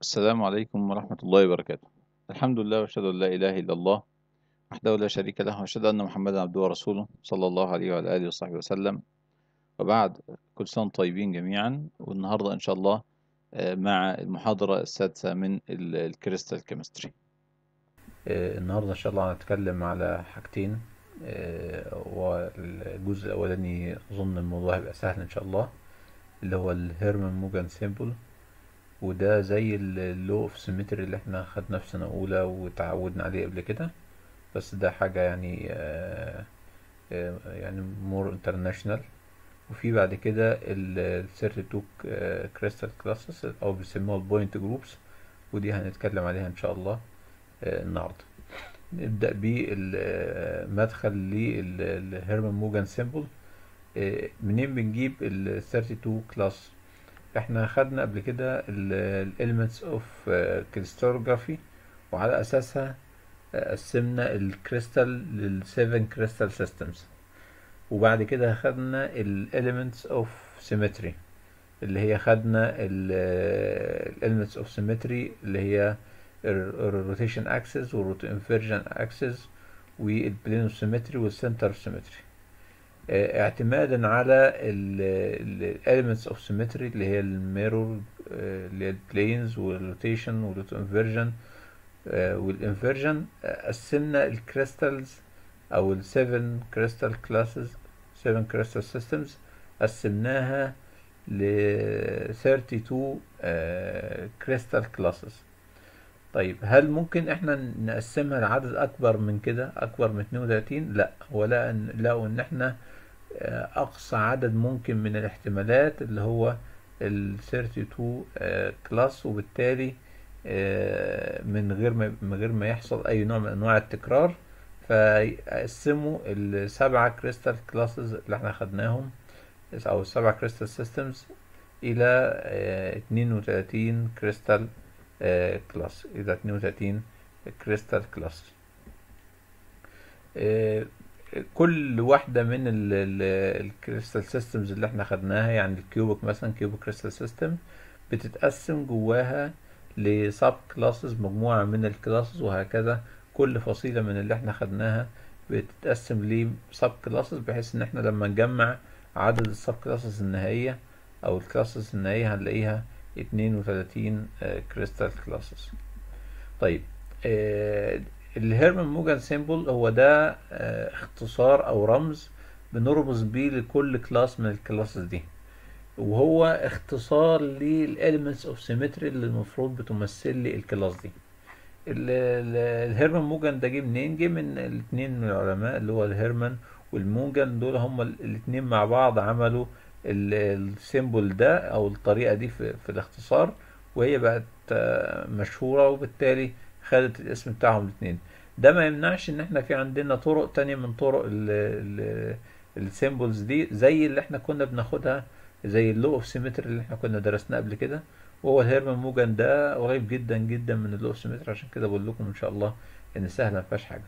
السلام عليكم ورحمة الله وبركاته. الحمد لله وأشهد أن لا إله إلا الله وحده لا شريك له وأشهد أن محمدا عبده ورسوله صلى الله عليه وعلى آله وصحبه وسلم. وبعد كل سنة طيبين جميعا. والنهاردة إن شاء الله آه، مع المحاضرة السادسة من ال- الكريستال كيمستري. آه، النهاردة إن شاء الله هنتكلم على حاجتين آه، والجزء الأولاني أظن الموضوع هيبقى سهل إن شاء الله اللي هو الهيرمان موجان symbol وده زي ال law of symmetry اللي إحنا خدناه في سنة أولى وتعودنا عليه قبل كده. بس ده حاجة يعني آه، آه، يعني more international وفي بعد كده ال 32 crystal classes أو بيسموها ال point groups ودي هنتكلم عليها إن شاء الله آه، النهاردة. نبدأ بالمدخل للهيرمان موجان symbol منين بنجيب ال 32 class إحنا خدنا قبل كده ال elements of crystallography وعلى أساسها آه، قسمنا الكريستال لل 7 crystal systems وبعد كده خدنا ال elements of symmetry اللي هي خدنا ال elements of symmetry اللي هي ال rotation axis وال rotoinversion axis وال plane of symmetry وال center of symmetry اعتمادا على ال elements of symmetry اللي هي ال mirror اللي هي ال planes وال rotation وال rotoinversion وال inversion قسمنا ال crystals أو ال 7 crystal classes 7 crystal systems قسمناها ل 32 crystal classes طيب هل ممكن إحنا نقسمها لعدد أكبر من كده أكبر من 32 لا ولا ان لقوا إن إحنا آه، أقصى عدد ممكن من الاحتمالات اللي هو ال 32 class وبالتالي آه، من غير ما من غير ما يحصل أي نوع من أنواع التكرار فقسموا السبعة crystal classes اللي إحنا خدناهم أو السبعة crystal systems إلى آه، 32 crystal class. إذا 32 crystal class. كل واحدة من ال crystal systems اللي إحنا خدناها يعني ال cubic مثلا cubic crystal system بتتقسم جواها ل subclasses مجموعة من ال classes وهكذا. كل فصيلة من اللي إحنا خدناها بتتقسم ل subclasses بحيث إن إحنا لما نجمع عدد ال subclasses النهائية أو ال classes النهائية هنلاقيها 32 crystal classes طيب آه، الهيرمان موجان symbol هو ده آه، اختصار أو رمز بنرمز بيه لكل class من ال classes دي. وهو اختصار لل elements of symmetry اللي المفروض بتمثل لي ال class دي. ال- ال- الهيرمان موجان ده جه منين؟ جه من الاثنين من العلماء اللي هو الهيرمان والموجان دول هما الاثنين مع بعض عملوا ال- ال symbol ده أو الطريقة دي في, في الاختصار وهي بقت آه، مشهورة وبالتالي خدت الاسم بتاعهم الاثنين ده ما يمنعش إن إحنا في عندنا طرق تانية من طرق ال symbols دي زي اللي إحنا كنا بناخدها زي ال law of symmetry اللي إحنا كنا درسناه قبل كده. وهو الهيرمان موجان ده قريب جدا جدا من ال law of symmetry عشان كده بقول لكم إن شاء الله إن سهلة ما فيهاش حاجة.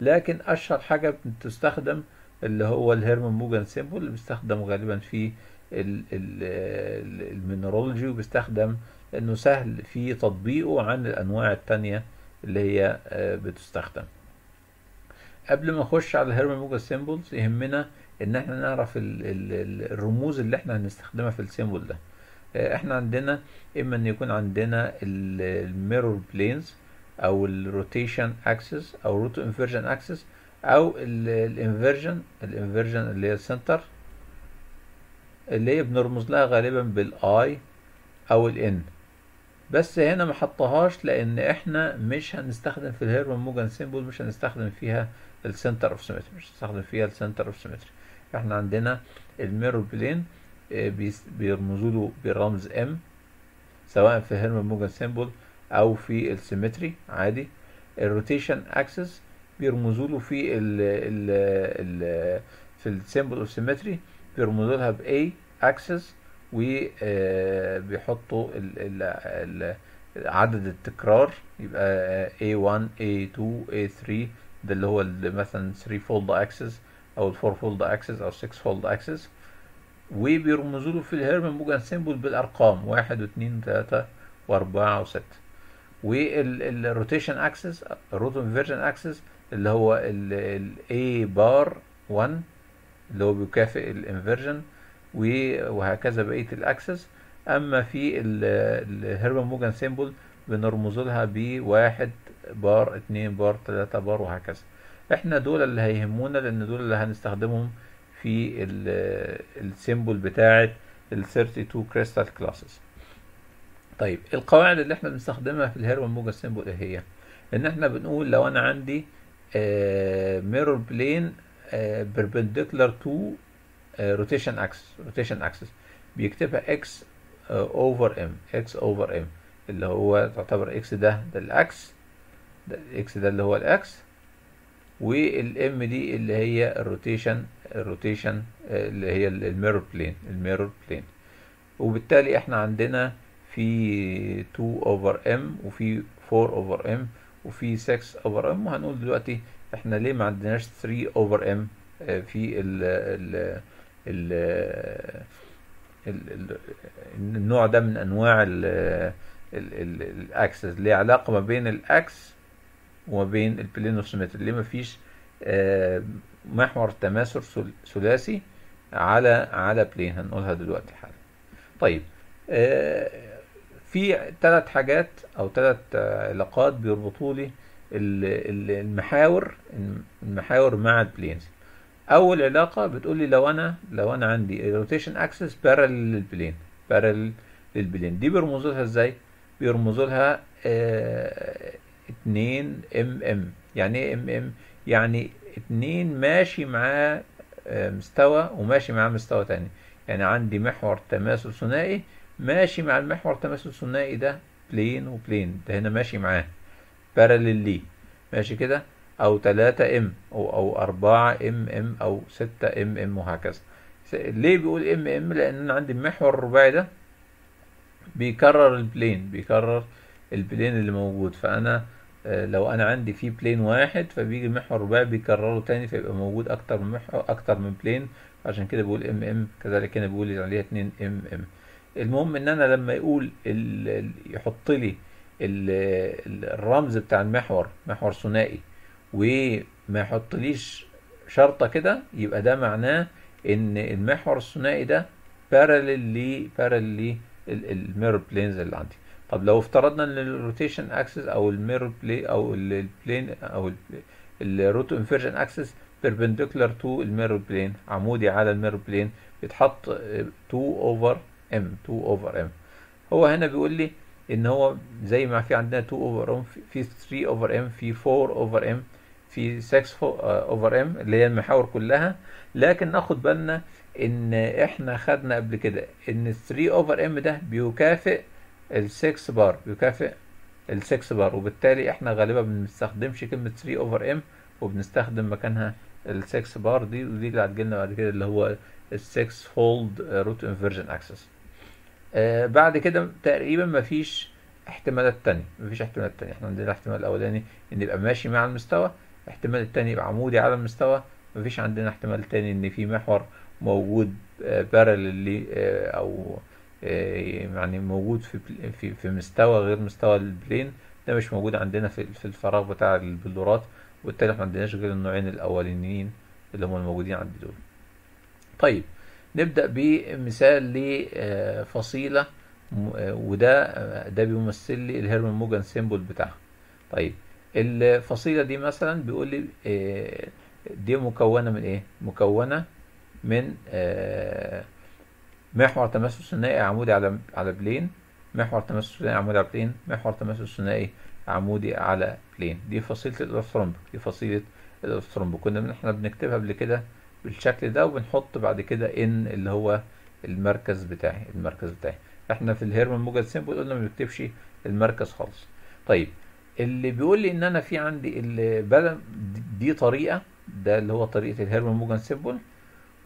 لكن أشهر حاجة بتستخدم اللي هو الهيرمان موجان symbol اللي بيستخدم غالبا في ال- ال- ال- ال mineralogy وبيستخدم إنه سهل في تطبيقه عن الأنواع التانية اللي هي آه، بتستخدم. قبل ما نخش على الهيرمان موجان symbols يهمنا إن إحنا نعرف ال ال ال الرموز اللي إحنا هنستخدمها في ال symbol ده. آه، إحنا عندنا إما إن يكون عندنا ال mirror planes أو ال rotation axis أو rotoinversion axis أو ال inversion ال inversion اللي هي ال center اللي هي بنرمز لها غالبا بال i أو ال n. بس هنا ما حطهاش لأن إحنا مش هنستخدم في الهيرمان موجان symbol مش هنستخدم فيها ال center of symmetry مش هنستخدم فيها ال center of symmetry إحنا عندنا ال mirror plane آه، بيرمزوا له بالرمز m سواء في ال Hermann Mauguin symbol أو في ال symmetry عادي. ال rotation axis بيرمزوا له في ال ال ال في ال symbol of symmetry بيرمزوا لها ب axis وبيحطوا عدد التكرار. يبقى A1 A2 A3 ده اللي هو مثلا 3 fold axis أو ال 4 fold axis أو 6 fold axis وبيرمزوا له في ال Hermann Mauguin symbol بالأرقام واحد واثنين وثلاثة وأربعة وستة. وال rotation axis ال roto inversion axis اللي هو ال A bar 1 اللي هو بيكافئ ال inversion وهكذا بقية ال axis أما في ال Hermann Mauguin symbol بنرمز لها بواحد بار اتنين بار تلاتة بار وهكذا. إحنا دول اللي هيهمونا لأن دول اللي هنستخدمهم في ال symbol بتاعة ال 32 crystal classes طيب القواعد اللي إحنا بنستخدمها في ال Hermann Mauguin symbol إيه هي؟ ان إحنا بنقول لو أنا عندي mirror plane perpendicular to rotation axis rotation axis بيكتبها x over m x over m اللي هو تعتبر x ده ده ال x ده x ده اللي هو ال x وال m دي اللي هي ال rotation ال rotation اللي هي ال mirror plane ال mirror plane وبالتالي إحنا عندنا في 2 over m وفي 4 over m وفي 6 over m وهنقول دلوقتي إحنا ليه ما عندناش 3 over m في ال ال ال ال النوع ده من أنواع ال axis. ليه علاقة ما بين ال axis وما بين ال plane of symmetry ليه ما فيش محور تماثل ثلاثي على على plane هنقولها دلوقتي حالا. طيب في ثلاث حاجات أو ثلاث علاقات بيربطوا لي المحاور المحاور مع ال planes أول علاقة بتقول لي لو أنا لو أنا عندي rotation axis parallel لل plane parallel لل plane دي بيرمزوا لها إزاي؟ بيرمزوا لها 2 m m يعني إيه m m يعني اتنين ماشي معاه مستوى وماشي معاه مستوى تاني. يعني عندي محور تماثل ثنائي ماشي مع المحور التماثل الثنائي ده plane و plane ده هنا ماشي معاه. parallel ليه. ماشي كده؟ أو 3 m أو أو 4 m m أو 6 m m وهكذا. ليه بيقول m m لأن أنا عندي المحور الرباعي ده بيكرر ال plane بيكرر ال plane اللي موجود. فأنا لو أنا عندي فيه plane واحد فبيجي المحور الرباعي بيكرره تاني فيبقى موجود أكتر من محور أكتر من plane عشان كده بقول m m كذلك هنا بيقول عليها 2 m m المهم إن أنا لما يقول يحط لي ال الرمز بتاع المحور محور ثنائي وما يحطليش شرطة كده يبقى ده معناه إن المحور الثنائي ده parallel لي parallel لي ال mirror planes اللي عندي. طب لو افترضنا إن ال rotation axis أو ال mirror pla- أو ال plane أو ال roto inversion axis perpendicular to ال mirror plane عمودي على ال mirror plane بيتحط 2 over m 2 over m هو هنا بيقول لي إن هو زي ما في عندنا 2 over m في 3 over m في 4 over m في 6 over m اللي هي المحاور كلها. لكن ناخد بالنا إن إحنا خدنا قبل كده إن ال 3 over m ده بيكافئ ال 6 بار بيكافئ ال 6 بار وبالتالي إحنا غالبا ما بنستخدمش كلمة 3 over m وبنستخدم مكانها ال 6 بار دي ودي اللي هتجيلنا بعد كده اللي هو ال 6 fold roto inversion axis آه بعد كده تقريبا مفيش احتمالات تانية مفيش احتمالات تانية. إحنا عندنا الاحتمال الأولاني إن يبقى ماشي مع المستوى الاحتمال التاني يبقى عمودي على المستوى مفيش عندنا احتمال تاني إن في محور موجود آه parallel آه أو يعني موجود في في في مستوى غير مستوى ال plane ده مش موجود عندنا في في الفراغ بتاع البلورات وبالتالي ما عندناش غير النوعين الأولانيين اللي هم الموجودين عندي دول. طيب نبدأ بمثال لفصيلة وده ده بيمثل لي ال Hermann Mauguin symbol بتاعها. طيب الفصيلة دي مثلا بيقول لي دي مكونة من إيه؟ مكونة من محور تماثل ثنائي عمودي على على plane محور تماثل ثنائي عمودي على plane محور تماثل ثنائي عمودي على plane. دي فصيلة ال orthorhombic دي فصيلة ال orthorhombic كنا إحنا بنكتبها قبل كده بالشكل ده وبنحط بعد كده إن اللي هو المركز بتاعي المركز بتاعي. إحنا في ال Hermann Mauguin symbol قلنا ما بنكتبش المركز خالص. طيب اللي بيقول لي إن أنا في عندي دي طريقة ده اللي هو طريقة ال Hermann Mauguin symbol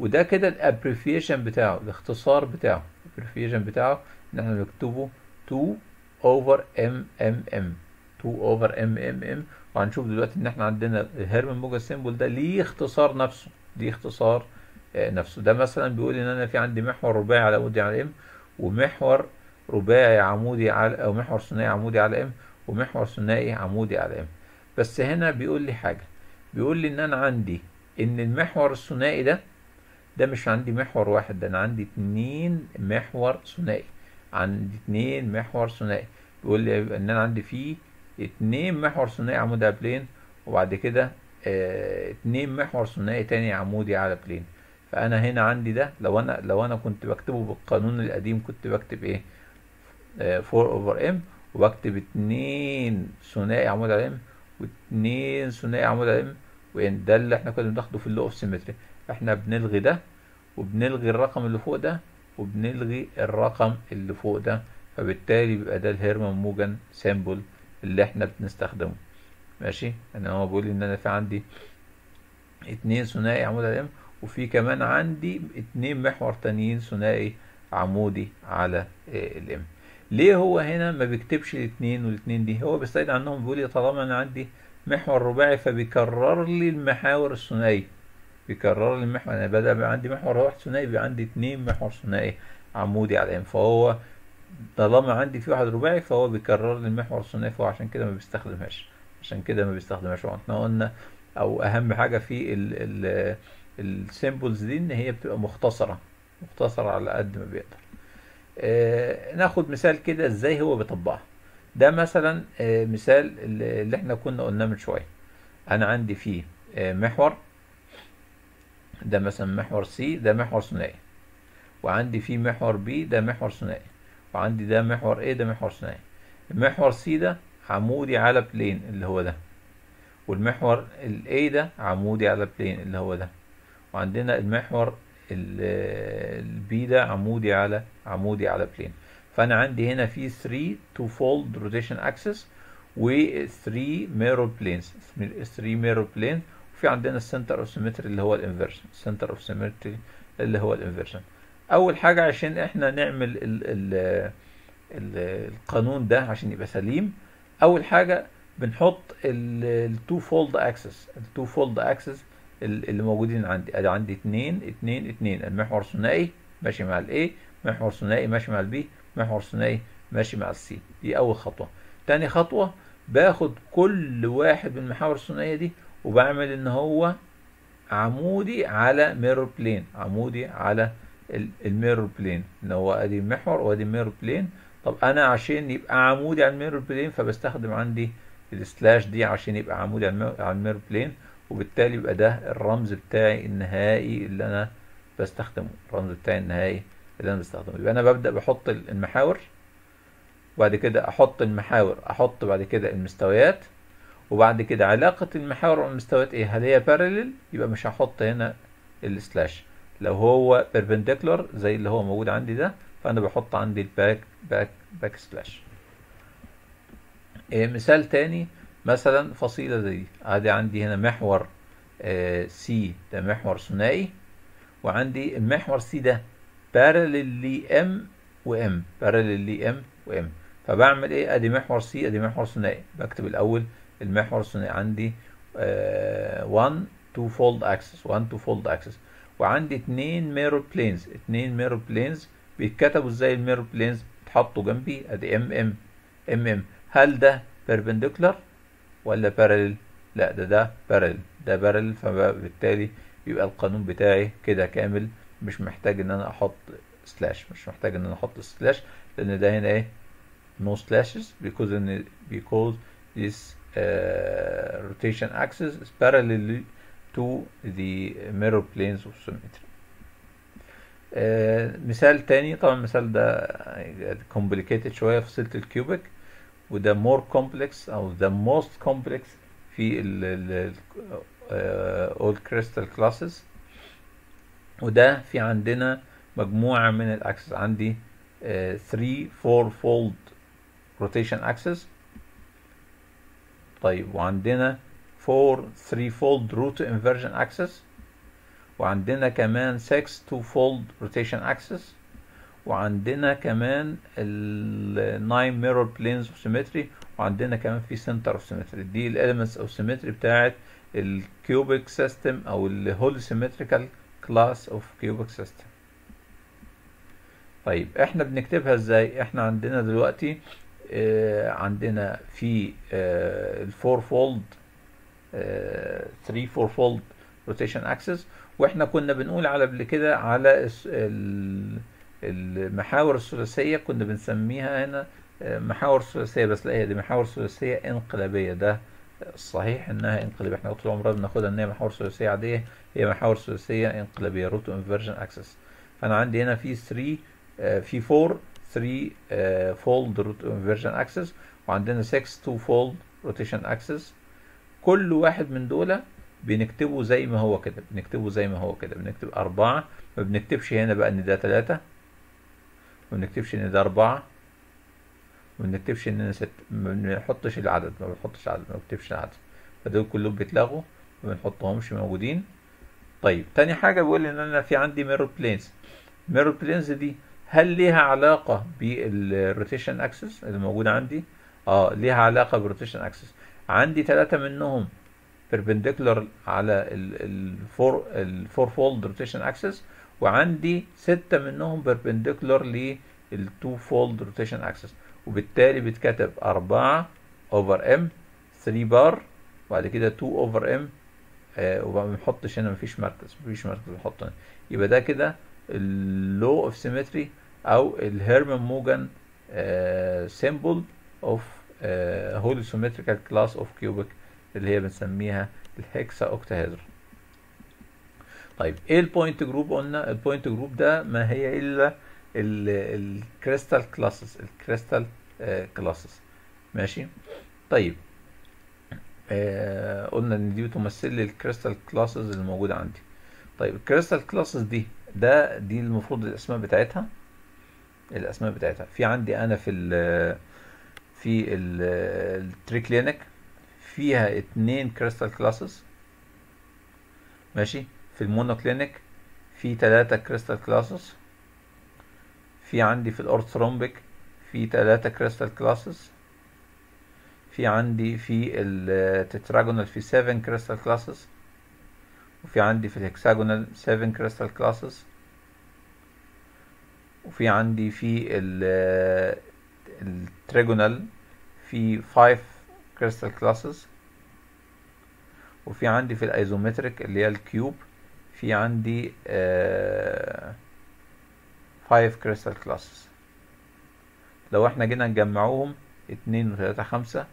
وده كده ال abbreviation بتاعه الاختصار بتاعه. ال abbreviation بتاعه إن إحنا بنكتبه 2 over m m m 2 over m m m وهنشوف دلوقتي إن إحنا عندنا ال Hermann Mauguin symbol ده ليه اختصار نفسه. دي اختصار نفسه. ده مثلا بيقول إن أنا في عندي محور رباعي على ودي على m ومحور رباعي عمودي على أو محور ثنائي عمودي على m ومحور ثنائي عمودي على m. بس هنا بيقول لي حاجة. بيقول لي إن أنا عندي إن المحور الثنائي ده ده مش عندي محور واحد ده أنا عندي اتنين محور ثنائي. عندي اتنين محور ثنائي. بيقول لي إن أنا عندي فيه اتنين محور ثنائي عمودي على plane وبعد كده اتنين محور ثنائي تاني عمودي على plane فأنا هنا عندي ده لو أنا لو أنا كنت بكتبه بالقانون القديم كنت بكتب إيه؟ 4 over m وبكتب اتنين ثنائي عمود على m واتنين ثنائي عمود على m وإن ده اللي إحنا كنا بناخده في ال law of symmetry إحنا بنلغي ده وبنلغي الرقم اللي فوق ده وبنلغي الرقم اللي فوق ده فبالتالي بيبقى ده ال Hermann Mauguin symbol اللي إحنا بنستخدمه. ماشي؟ أنا هو بيقول لي إن أنا في عندي اتنين ثنائي عمود على m وفي كمان عندي اتنين محور تانيين ثنائي عمودي على ال m ليه هو هنا ما بيكتبش الاثنين والاثنين دي؟ هو بيستعيد عنهم بيقول لي طالما أنا عندي محور رباعي فبيكرر لي المحاور الثنائيه بيكرر لي المحور أنا بدل عندي محور واحد ثنائي بيبقى عندي اثنين محور ثنائي عمودي على ال m فهو طالما عندي في واحد رباعي فهو بيكرر لي المحور الثنائي فهو عشان كده ما بيستخدمهاش. عشان كده ما بيستخدمهاش وإحنا قلنا أو أهم حاجة في ال ال ال symbols دي إن هي بتبقى مختصرة مختصرة على قد ما بيقدر. آه ناخد مثال كده إزاي هو بيطبقها. ده مثلا آه مثال اللي إحنا كنا قلناه من شوية. أنا عندي فيه آه محور. ده مثلا محور سي ده محور ثنائي. وعندي فيه محور b ده محور ثنائي. وعندي ده محور a ده محور ثنائي. المحور سي ده عمودي على plane اللي هو ده. والمحور ال a ده عمودي على plane اللي هو ده. وعندنا المحور ال b ده عمودي على عمودي على plane فأنا عندي هنا في 3 two fold rotation axis و 3 mirror planes 3 mirror plane وفي عندنا ال center of symmetry اللي هو ال inversion ال center of symmetry اللي هو ال inversion أول حاجة عشان إحنا نعمل ال ال ال القانون ده عشان يبقى سليم أول حاجة بنحط ال two fold axis ال two fold axis اللي موجودين عندي. أدي عندي اتنين اتنين اتنين. المحور ثنائي ماشي مع ال a محور ثنائي ماشي مع ال b محور ثنائي ماشي مع السي دي أول خطوة. تاني خطوة باخد كل واحد من المحاور الثنائية دي وبعمل إن هو عمودي على mirror plane عمودي على ال mirror plane إن هو أدي محور وأدي mirror plane طب أنا عشان يبقى عمودي على ال mirror plane فبستخدم عندي ال slash دي عشان يبقى عمودي على الميرور بلين وبالتالي يبقى ده الرمز بتاعي النهائي اللي أنا بستخدمه الرمز بتاعي النهائي اللي أنا بستخدمه. يبقى أنا ببدأ بحط المحاور وبعد كده أحط المحاور أحط بعد كده المستويات وبعد كده علاقة المحاور والمستويات إيه؟ هل هي parallel يبقى مش هحط هنا ال slash لو هو perpendicular زي اللي هو موجود عندي ده فأنا بحط عندي ال back back back slash مثال تاني مثلا فصيلة دي ادي عندي هنا محور آه سي ده محور ثنائي وعندي المحور c ده parallel ل m و m parallel ل m و m فبعمل إيه؟ أدي محور سي أدي محور ثنائي. بكتب الأول المحور الثنائي عندي 1 2 fold axis 1 2 fold axis وعندي اتنين mirror planes اتنين mirror planes بيتكتبوا إزاي ال mirror planes بيتحطوا جنبي؟ أدي m m m m هل ده perpendicular ولا parallel لا ده ده parallel. ده parallel فبالتالي يبقى القانون بتاعي كده كامل. مش محتاج إن أنا أحط سلاش مش محتاج إن أنا أحط سلاش لأن ده هنا إيه؟ no slashes because in because this uh, rotation axis is parallel to the mirror planes of symmetry. آه، مثال تاني طبعا المثال ده complicated شوية في سلسله ال cubic وده more complex أو the most complex في ال all crystal classes وده في عندنا مجموعة من ال axis عندي 3 4 fold rotation axis طيب وعندنا 4 3 fold roto inversion axis وعندنا كمان 6 2 fold rotation axis وعندنا كمان ال 9 mirror planes of symmetry وعندنا كمان في center of symmetry. دي ال elements of symmetry بتاعت ال cubic system أو ال whole symmetrical class of cubic system. طيب إحنا بنكتبها إزاي؟ إحنا عندنا دلوقتي آه عندنا في ال four fold 3 4 fold rotation axis وإحنا كنا بنقول على قبل كده على المحاور الثلاثية كنا بنسميها هنا آه، محاور ثلاثية بس لا هي دي محاور ثلاثية انقلابية. ده الصحيح إنها انقلابية. إحنا طول عمرنا بناخدها إن هي محاور ثلاثية عادية هي محاور ثلاثية انقلابية roto inversion axis فأنا عندي هنا في 3 آه، في 4 3 fold roto inversion axis وعندنا 6 2 fold rotation axis كل واحد من دول بنكتبه زي ما هو كده بنكتبه زي ما هو كده. بنكتب أربعة ما بنكتبش هنا بقى إن ده تلاتة ما بنكتبش إن ده أربعة ما بنكتبش إن ده ست ما بنحطش العدد ما بنحطش عدد ما بنكتبش العدد. فدول كلهم بيتلغوا ما بنحطهمش موجودين. طيب تاني حاجة بيقول إن أنا في عندي mirror planes mirror planes دي هل ليها علاقة بال rotation axis اللي موجود عندي؟ آه ليها علاقة بال rotation axis عندي ثلاثة منهم perpendicular على ال four ال four fold rotation axis وعندي ستة منهم perpendicular لل two fold rotation axis وبالتالي بيتكتب أربعة over m 3 بار وبعد كده 2 over m وما بنحطش هنا مفيش مركز مفيش مركز بنحط هنا. يبقى ده كده ال law of symmetry أو ال Hermann Mauguin symbol of holosymmetrical class of cubic اللي هي بنسميها ال hexaoctahedron طيب إيه ال point group قلنا؟ ال point group ده ما هي إلا ال crystal classes ال crystal classes ماشي؟ طيب آه قلنا إن دي بتمثل لي ال crystal classes اللي موجودة عندي. طيب ال crystal classes دي ده دي المفروض الأسماء بتاعتها؟ الأسماء بتاعتها. في عندي أنا في ال في ال triclinic فيها اتنين crystal classes ماشي؟ في ال monoclinic في تلاتة crystal classes في عندي في ال orthorhombic في تلاتة crystal classes في عندي في ال tetragonal في 7 crystal classes وفي عندي في ال hexagonal 7 crystal classes وفي عندي في ال trigonal في 5 crystal classes وفي عندي في ال isometric اللي هي ال cube في عندي 5 crystal classes لو إحنا جينا نجمعوهم اتنين وتلاتة خمسة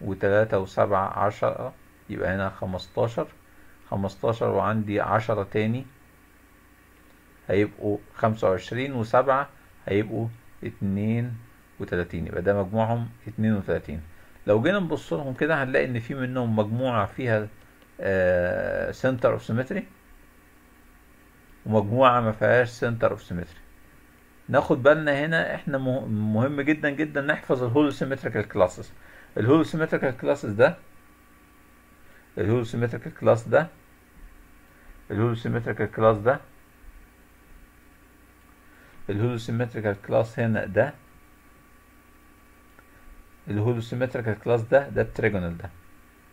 وتلاتة وسبعة عشرة يبقى هنا خمستاشر. خمستاشر وعندي عشرة تاني هيبقوا خمسة وعشرين وسبعة هيبقوا اتنين وتلاتين. يبقى ده مجموعهم اتنين وتلاتين. لو جينا نبص لهم كده هنلاقي إن في منهم مجموعة فيها center of symmetry ومجموعة ما فيهاش center of symmetry ناخد بالنا هنا إحنا مهم جدا جدا نحفظ ال holosymmetrical classes ال holosymmetrical classes ده ال holosymmetrical class ده ال holosymmetrical class ده ال holosymmetrical class هنا ده ال holosymmetrical class ده ده ال trigonal ده.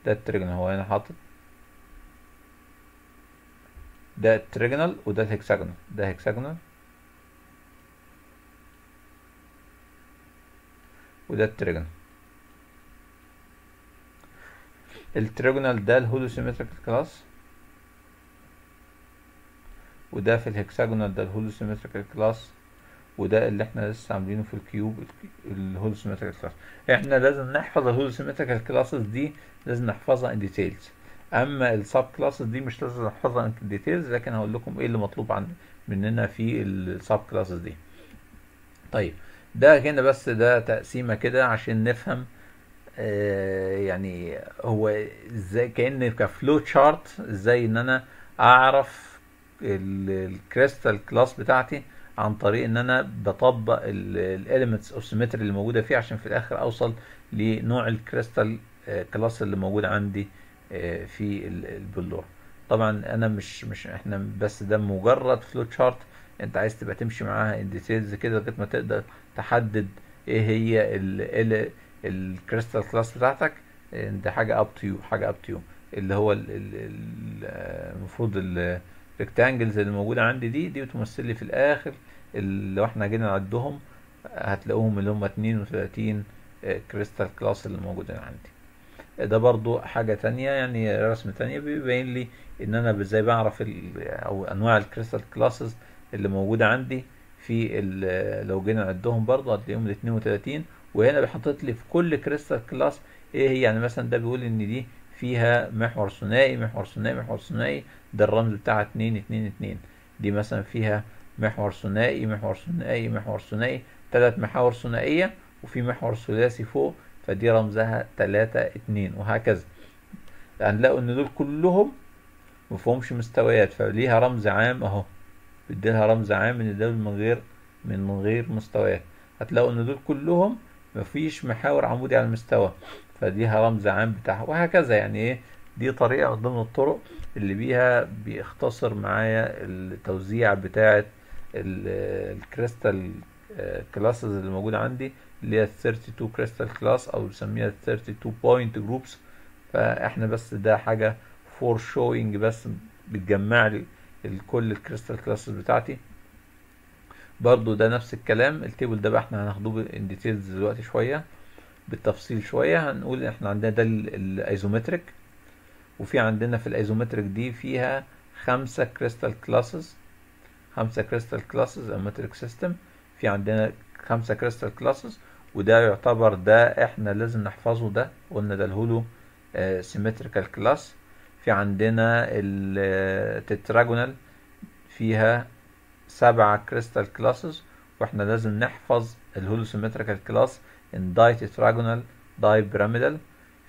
ده ال trigonal هو هنا حاطط. ده ال trigonal وده ال hexagonal. ده hexagonal. وده ال trigonal. ال trigonal ده ال holosymmetrical class. وده في ال hexagonal ده ال holosymmetrical class. وده اللي إحنا لسه عاملينه في ال cube ال holosymmetrical class. إحنا لازم نحفظ ال holosymmetrical classes دي لازم نحفظها in details أما ال subclasses دي مش لازم نحفظها in details لكن هقول لكم إيه اللي مطلوب عن مننا في ال subclasses دي. طيب ده هنا بس ده تقسيمة كده عشان نفهم آه يعني هو إزاي كأن ك flow chart إزاي إن أنا أعرف ال crystal class بتاعتي عن طريق إن أنا بطبق ال elements of symmetry اللي موجودة فيه عشان في الآخر أوصل لنوع ال crystal class اللي موجود عندي في البلور. طبعا أنا مش مش إحنا بس ده مجرد flow chart أنت عايز تبقى تمشي معاها in details كده لغاية ما تقدر تحدد إيه هي ال crystal class بتاعتك. ده حاجة up to you حاجة up to you اللي هو المفروض ال rectangles اللي موجودة عندي دي دي بتمثل لي في الآخر اللي إحنا جينا نعدهم هتلاقوهم اللي هم 32 crystal class اللي موجودين عندي. ده برضو حاجة تانية يعني رسم تانية بيبين لي إن أنا إزاي بعرف أو أنواع ال crystal classes اللي موجودة عندي في لو جينا نعدهم برضو هتلاقيهم ال 32 وهنا بيحطط لي في كل crystal class إيه هي. يعني مثلا ده بيقول إن دي فيها محور ثنائي محور ثنائي محور ثنائي ده الرمز بتاعها 2 2 2 دي مثلا فيها محور ثنائي محور ثنائي محور ثنائي. ثلاث محاور ثنائية وفي محور ثلاثي فوق فدي رمزها 3 2 وهكذا. هنلاقوا إن دول كلهم مفهومش مستويات فليها رمز عام أهو. بيديلها رمز عام إن دول من غير من غير مستويات. هتلاقوا إن دول كلهم مفيش محاور عمودي على المستوى. فديها رمز عام بتاعها. وهكذا يعني إيه؟ دي طريقة من ضمن الطرق اللي بيها بيختصر معايا التوزيع بتاعة ال crystal classes اللي موجودة عندي اللي هي 32 crystal class أو بنسميها 32 point groups فإحنا بس ده حاجة for showing بس بتجمع لي كل ال crystal classes بتاعتي. برضو ده نفس الكلام. ال table ده بقى إحنا هناخدوه in details دلوقتي شوية. بالتفصيل شوية هنقول إحنا عندنا ده ال isometric وفي عندنا في ال isometric دي فيها خمسة crystal classes خمسة crystal classes ال isometric system في عندنا خمسة crystal classes وده يعتبر ده إحنا لازم نحفظه ده قلنا ده ال holosymmetrical class في عندنا ال tetragonal فيها سبعة crystal classes وإحنا لازم نحفظ ال holosymmetrical class ان dipyramidal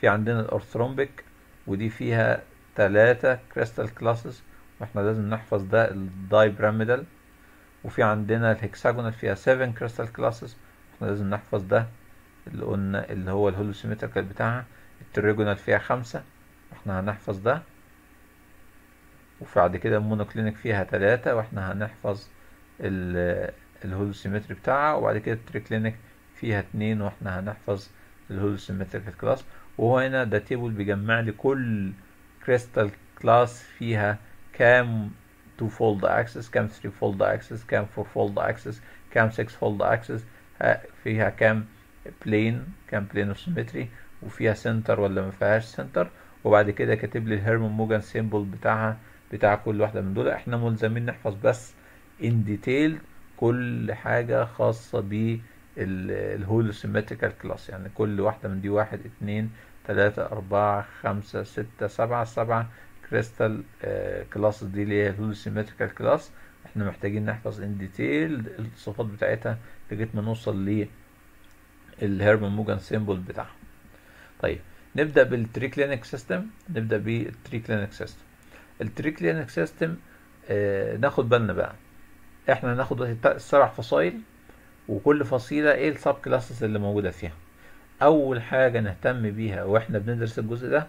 في عندنا ال orthorhombic ودي فيها ثلاثة crystal classes وإحنا لازم نحفظ ده ال dipyramidal وفي عندنا ال hexagonal فيها 7 crystal classes إحنا لازم نحفظ ده اللي قلنا اللي هو ال holosymmetrical بتاعها. ال trigonal فيها خمسة. إحنا هنحفظ ده. وبعد كده ال monoclinic فيها ثلاثة وإحنا هنحفظ ال holosymmetry بتاعها. وبعد كده ال triclinic فيها اتنين وإحنا هنحفظ ال holosymmetrical class وهو هنا ده table بيجمع لي كل كريستال class فيها كام 2 fold axis كام 3 fold axis كام 4 fold axis كام 6 fold axis فيها كام plane كام plane of symmetry وفيها center ولا ما فيهاش سنتر وبعد كده كاتب لي ال Hermann Mauguin symbol بتاعها بتاع كل واحدة من دول. إحنا ملزمين نحفظ بس in detail كل حاجة خاصة بال holosymmetrical class يعني كل واحدة من دي واحد اتنين تلاتة أربعة خمسة ستة سبعة سبعة crystal class دي اللي هي ال holosymmetrical class. إحنا محتاجين نحفظ in detail الصفات بتاعتها لغاية ما نوصل لل Hermann Mauguin symbol بتاعها. طيب نبدأ بال triclinic system نبدأ بال triclinic system ال triclinic system آه ناخد بالنا بقى. إحنا هناخد السبع فصائل. وكل فصيلة إيه ال subclasses اللي موجودة فيها. أول حاجة نهتم بيها وإحنا بندرس الجزء ده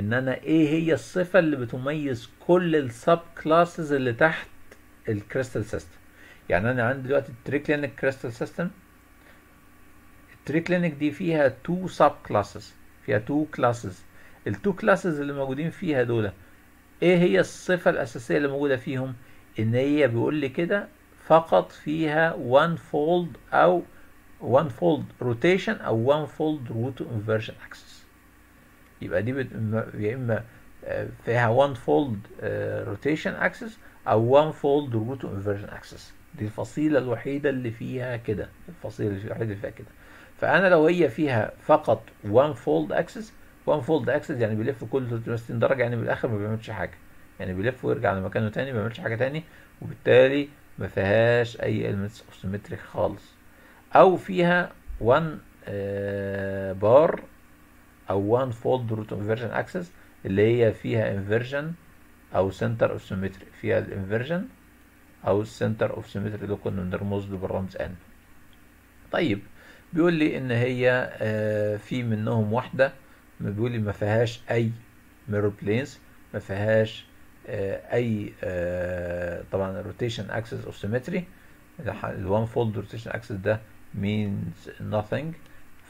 إن أنا إيه هي الصفة اللي بتميز كل ال subclasses اللي تحت ال crystal system يعني أنا عندي دلوقتي ال triclinic crystal system ال triclinic دي فيها two subclasses فيها two classes ال two classes اللي موجودين فيها دول إيه هي الصفة الأساسية اللي موجودة فيهم؟ إن هي بيقول لي كده فقط فيها one fold أو one fold rotation أو one fold root inversion axis. يبقى دي. يا إما فيها one fold rotation axis أو one fold root inversion axis. دي الفصيلة الوحيدة اللي فيها كده الفصيلة الوحيدة اللي فيها كده. فأنا لو هي فيها فقط one fold axis one fold axis يعني بيلف كل 360 درجة يعني بالآخر ما بيعملش حاجة. يعني بيلف ويرجع لمكانه تاني ما بيعملش حاجة تاني وبالتالي ما فيهاش أي of symmetry خالص. أو فيها one bar أو one fold rotoinversion axis اللي هي فيها inversion أو center of symmetry فيها ال inversion أو ال center of symmetry اللي كنا بنرمز له بالرمز n طيب بيقول لي إن هي آه في منهم واحدة. بيقول لي ما فيهاش أي mirror planes ما فيهاش آه أي آه طبعا rotation axis of symmetry ال one fold rotation axis ده means nothing.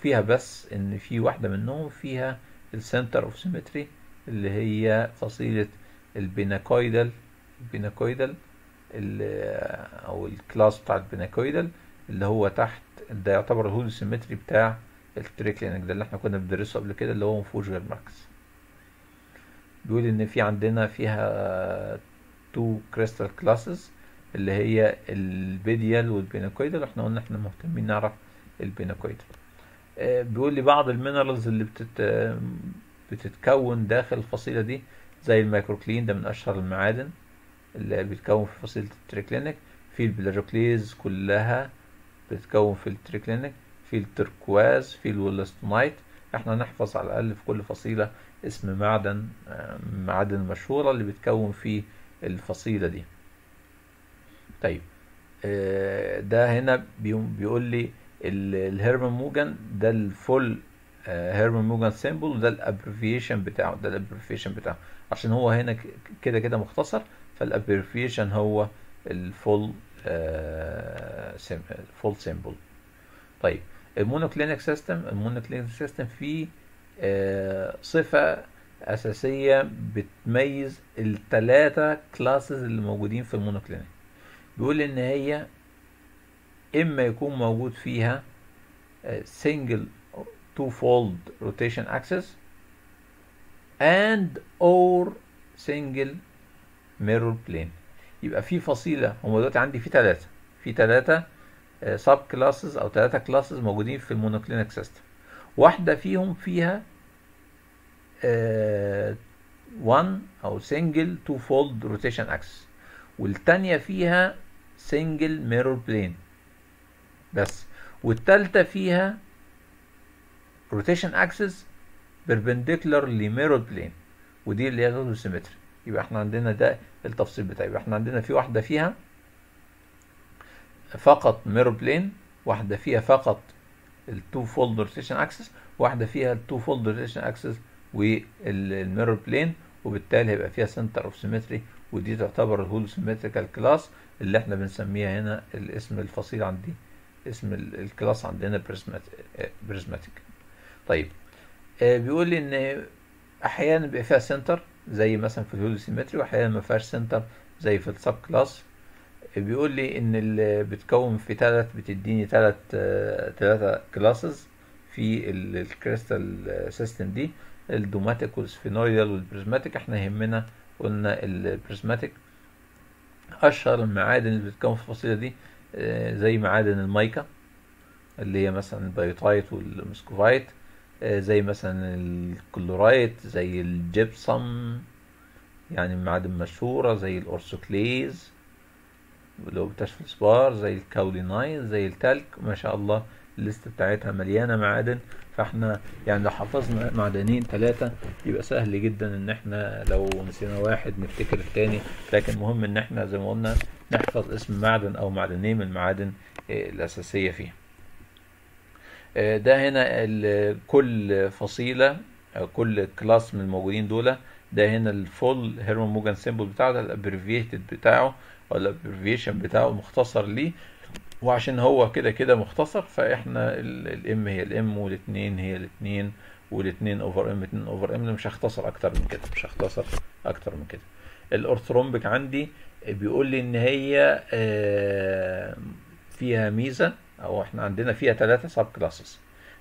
فيها بس إن في واحدة منهم فيها ال center of symmetry اللي هي فصيلة ال pinacoidal ال pinacoidal ال- أو ال class بتاع ال pinacoidal اللي هو تحت ده يعتبر ال holosymmetry بتاع ال triclinic ده اللي إحنا كنا بندرسه قبل كده اللي هو مفهوش غير مركز بيقول إن في عندنا فيها two crystal classes اللي هي ال pedial وال pinacoidal إحنا قلنا إحنا مهتمين نعرف ال pinacoidal آه، بيقول لي بعض ال minerals اللي بتت بتتكون داخل الفصيلة دي زي ال microcline ده من أشهر المعادن اللي بتتكون في فصيلة ال triclinic. في ال plagioclase كلها بتتكون في ال triclinic. في ال turquoise في ال wollastonite إحنا نحفظ على الأقل في كل فصيلة اسم معدن آه، معادن المشهورة اللي بتكون في الفصيلة دي. طيب آه، ده هنا بيقول لي ال- Hermann Mauguin ده ال full Hermann Mauguin symbol وده ال abbreviation بتاعه ده ال abbreviation بتاعه. عشان هو هنا كده كده مختصر فال abbreviation هو ال full full symbol. طيب ال monoclinic system ال monoclinic system فيه آه، صفة أساسية بتميز التلاتة classes اللي موجودين في ال monoclinic بيقول إن هي إما يكون موجود فيها single two fold rotation axis and or single mirror plane. يبقى في فصيلة هم دلوقتي عندي في ثلاثة في ثلاثة subclasses أو ثلاثة classes موجودين في ال monoclinic system واحدة فيهم فيها آه، one أو single two fold rotation axis. والتانية فيها single mirror plane. بس. والتالتة فيها rotation axis perpendicular ل mirror plane. ودي اللي هي غير symmetry يبقى إحنا عندنا ده التفصيل بتاعي. يبقى إحنا عندنا في واحدة فيها فقط mirror plane واحدة فيها فقط ال two fold rotation axis واحدة فيها ال two fold rotation axis وال mirror plane وبالتالي هيبقى فيها center of symmetry ودي تعتبر ال holo symmetrical class اللي إحنا بنسميها هنا الاسم الفصيل عندي اسم ال- ال class عندنا prismatic طيب آه، بيقول لي إن أحيانا بيبقى فيها center زي مثلا في ال holo symmetry واحيانا ما فيهاش center زي في ال sub class بيقول لي إن اللي بتكون في ثلاث بتديني ثلاث ثلاثة classes في ال- ال crystal system دي. ال domatic وال sphenoidal وال prismatic. إحنا يهمنا قلنا ال prismatic. اشهر المعادن اللي بتتكون في الفصيلة دي آه، زي معادن المايكا اللي هي مثلا ال biotite وال muscovite آه، زي مثلا ال chlorite زي ال gypsum يعني معادن مشهورة زي ال orthoclase لو potash feldspar زي ال kaolinite زي ال talc. ما شاء الله ال list بتاعتها مليانة معادن. فاحنا يعني لو حفظنا معدنين ثلاثة يبقى سهل جدا إن إحنا لو نسينا واحد نفتكر التاني. لكن مهم إن إحنا زي ما قلنا نحفظ اسم معدن أو معدنين من المعادن آه، الأساسية فيه آه، ده هنا كل فصيلة كل class من الموجودين دول ده هنا ال full Hermann Mauguin symbol بتاعه ده ال abbreviated بتاعه أو ال abbreviation بتاعه مختصر ليه. وعشان هو كده كده مختصر فإحنا ال m هي ال m والاثنين هي الاثنين والاثنين over m اتنين over m مش هختصر أكتر من كده مش هختصر أكتر من كده. ال orthorhombic عندي بيقول لي إن هي آه، فيها ميزة أو إحنا عندنا فيها ثلاثة sub classes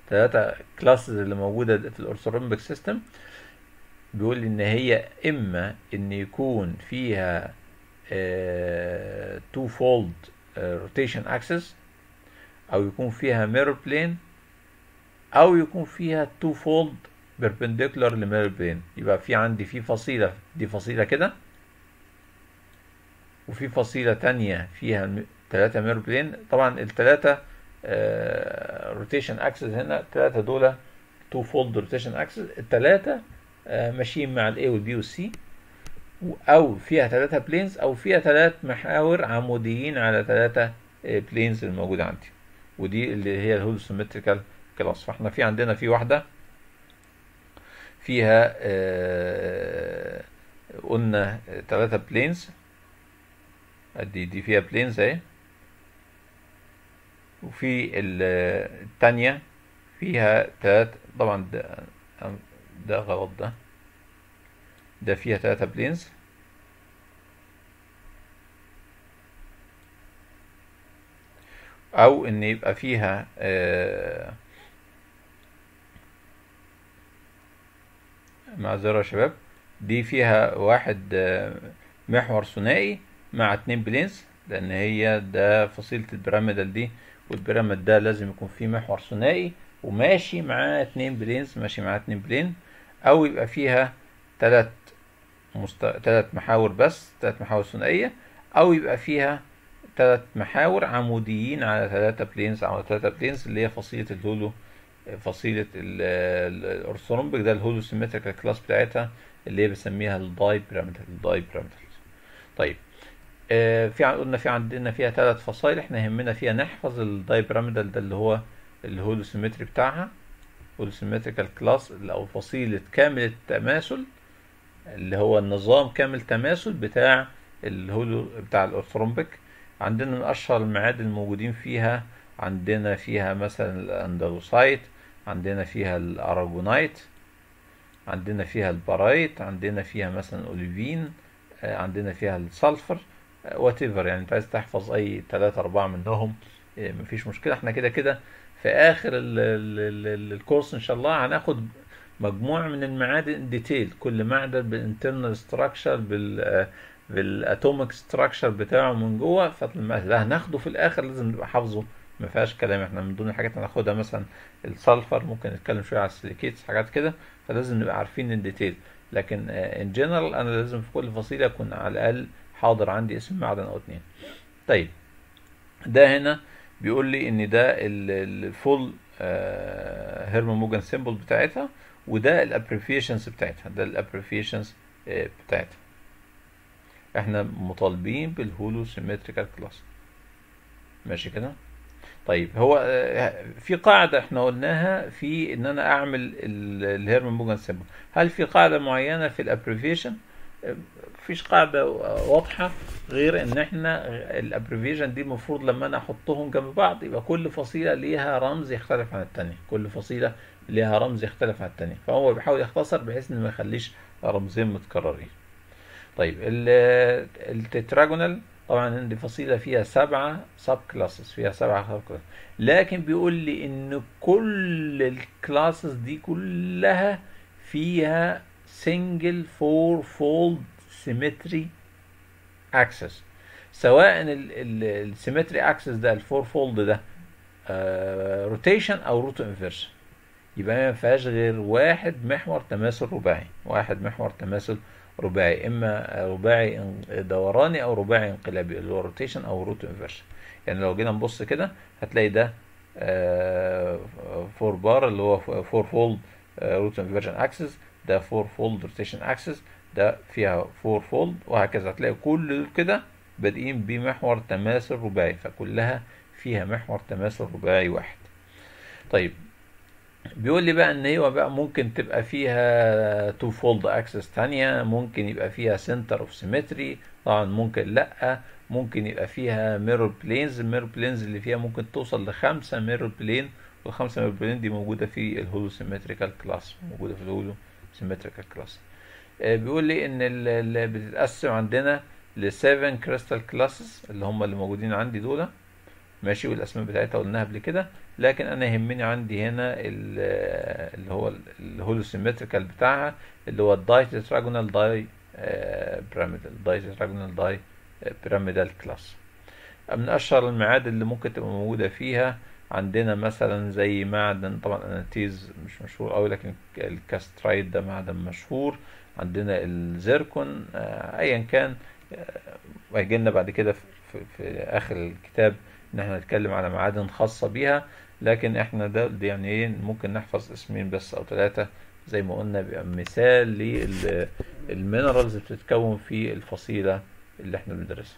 ثلاثة classes اللي موجودة في ال orthorhombic system بيقول لي إن هي إما إن يكون فيها two fold rotation axis أو يكون فيها mirror plane أو يكون فيها two fold perpendicular ل mirror plane يبقى في عندي في فصيلة دي فصيلة كده وفي فصيلة تانية فيها ثلاثة mirror plane طبعا الثلاثة rotation axis هنا الثلاثة دول two fold rotation axis الثلاثة ماشيين مع ال a وال b وال c أو فيها ثلاثة planes أو فيها ثلاث محاور عموديين على ثلاثة planes الموجودة عندي. ودي اللي هي ال holo symmetrical class فإحنا في عندنا في واحدة فيها آه، قلنا ثلاثة planes دي دي فيها planes أهي. وفي ال- التانية فيها تلات طبعا ده ده غلط ده. ده فيها تلاتة planes. أو إن يبقى فيها آه، معذرة يا شباب دي فيها واحد آه، محور ثنائي مع اتنين planes لأن هي ده فصيلة ال pyramidal دي وال pyramid ده لازم يكون فيه محور ثنائي وماشي معاه اتنين planes ماشي معاه اتنين plane أو يبقى فيها تلات مست... تلات محاور بس تلات محاور ثنائية أو يبقى فيها تلات محاور عموديين على تلاتة planes على تلاتة planes اللي هي فصيلة ال holo فصيلة ال- ال- ال orthorhombic ده ال holo symmetrical class بتاعتها اللي هي بنسميها ال dipyramidal ال dipyramidal طيب آه في قلنا في عندنا فيها ثلاث فصائل إحنا يهمنا فيها نحفظ ال dipyramidal ده اللي هو ال holo symmetry بتاعها holo symmetrical class أو فصيلة كامل التماثل اللي هو النظام كامل تماثل بتاع ال holo بتاع ال orthorhombic. عندنا من أشهر المعادن الموجودين فيها عندنا فيها مثلا ال andalusite عندنا فيها ال aragonite عندنا فيها ال barite عندنا فيها مثلا olivine آه، عندنا فيها ال sulfur whatever يعني أنت عايز تحفظ أي ثلاثة أربعة منهم آه، مفيش مشكلة. إحنا كده كده في ال- ال course إن شاء الله هناخد مجموعة من المعادن detail كل معدن بال internal structure بال بال atomic structure بتاعه من جوه. فده هناخده في الآخر لازم نبقى حافظه. ما فيهاش كلام. إحنا من ضمن الحاجات هناخدها مثلا ال sulfur ممكن نتكلم شوية على ال silicates حاجات كده. فلازم نبقى عارفين ال detail لكن in general أنا لازم في كل فصيلة اكون على الأقل حاضر عندي اسم معدن أو اتنين. طيب. ده هنا بيقول لي إن ده ال full Hermann Mauguin symbol بتاعتها. وده ال abbreviations بتاعتها ده ال abbreviations بتاعتها. إحنا مطالبين بال holo symmetrical class ماشي كده؟ طيب هو آه، في قاعدة إحنا قلناها في إن أنا أعمل ال Hermann Mauguin symbol. هل في قاعدة معينة في ال abbreviation مفيش قاعدة واضحة غير إن إحنا ال abbreviation دي المفروض لما أنا أحطهم جنب بعض يبقى كل فصيلة ليها رمز يختلف عن التانية. كل فصيلة ليها رمز يختلف عن التانية. فهو بيحاول يختصر بحيث ان ما يخليش رمزين متكررين. طيب ال- ال tetragonal طبعا عندي فصيلة فيها سبعة subclasses فيها سبعة subclasses لكن بيقول لي ان كل ال classes دي كلها فيها single four fold symmetry axis. سواء ال symmetry axis ده ال four fold ده rotation أو roto inversion يبقى ما فيهاش غير واحد محور تماثل رباعي. واحد محور تماثل رباعي. إما رباعي إن- دوراني أو رباعي انقلابي اللي هو rotation أو roto inversion يعني لو جينا نبص كده هتلاقي ده four bar اللي هو four fold roto inversion axis ده four fold rotation axis ده فيها four fold وهكذا. هتلاقي كل كده بادئين بمحور تماثل رباعي فكلها فيها محور تماثل رباعي واحد. طيب بيقول لي بقى إن هو بقى ممكن تبقى فيها two fold axis تانية ممكن يبقى فيها center of symmetry طبعا ممكن لأ ممكن يبقى فيها mirror planes ال mirror planes اللي فيها ممكن توصل لخمسة mirror plane والخمسة mirror plane دي موجودة في ال holosymmetrical class موجودة في ال holosymmetrical class بيقول لي إن ال- ال- بتتقسم عندنا ل 7 crystal classes اللي هم اللي موجودين عندي دول ماشي والأسماء بتاعتها قلناها قبل كده لكن أنا يهمني عندي هنا ال- اللي هو ال holosymmetrical بتاعها اللي هو ال ditetragonal dipyramidal ditetragonal dipyramidal class من أشهر المعادن اللي ممكن تبقى موجودة فيها عندنا مثلا زي معدن طبعا anatase مش مشهور قوي لكن ال cassiterite ده معدن مشهور. عندنا الزيركون آه، ايا كان وهيجي لنا بعد كده في, في آخر الكتاب إن إحنا نتكلم على معادن خاصة بيها لكن إحنا ده يعني إيه ممكن نحفظ اسمين بس أو ثلاثة زي ما قلنا مثال لل minerals بتتكون في الفصيلة اللي إحنا بندرسها.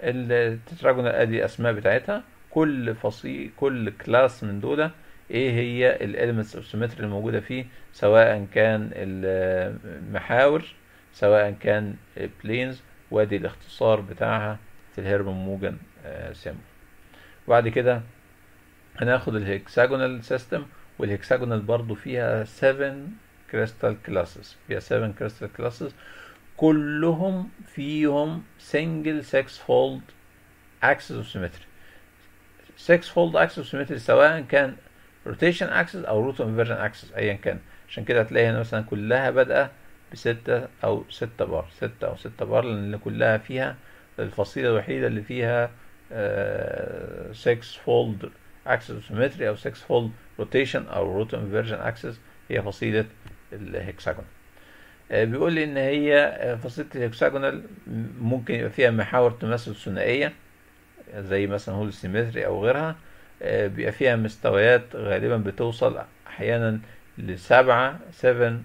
ال tetragonal ادي اسماء بتاعتها. كل فصيل كل class من دول إيه هي ال elements of symmetry الموجودة فيه؟ سواء كان المحاور سواء كان planes وادي الاختصار بتاعها في ال Hermann Mauguin symbol. بعد كده هناخد ال hexagonal system وال hexagonal برضو فيها 7 crystal classes فيها 7 crystal classes كلهم فيهم single sex fold axis of symmetry. 6 fold axis symmetry سواء كان rotation axis أو roto inversion axis ايا كان. عشان كده هتلاقي هنا مثلا كلها بادئة بستة أو ستة بار ستة أو ستة بار لأن كلها فيها الفصيلة الوحيدة اللي فيها 6 fold axis symmetry أو 6 fold rotation أو roto inversion axis هي فصيلة الهكساجون بيقول لي إن هي فصيلة ال hexagonal ممكن يبقى فيها محاور تماثل ثنائية زي مثلا holosymmetry أو غيرها. بيبقى فيها مستويات غالبا بتوصل أحيانا لسبعة 7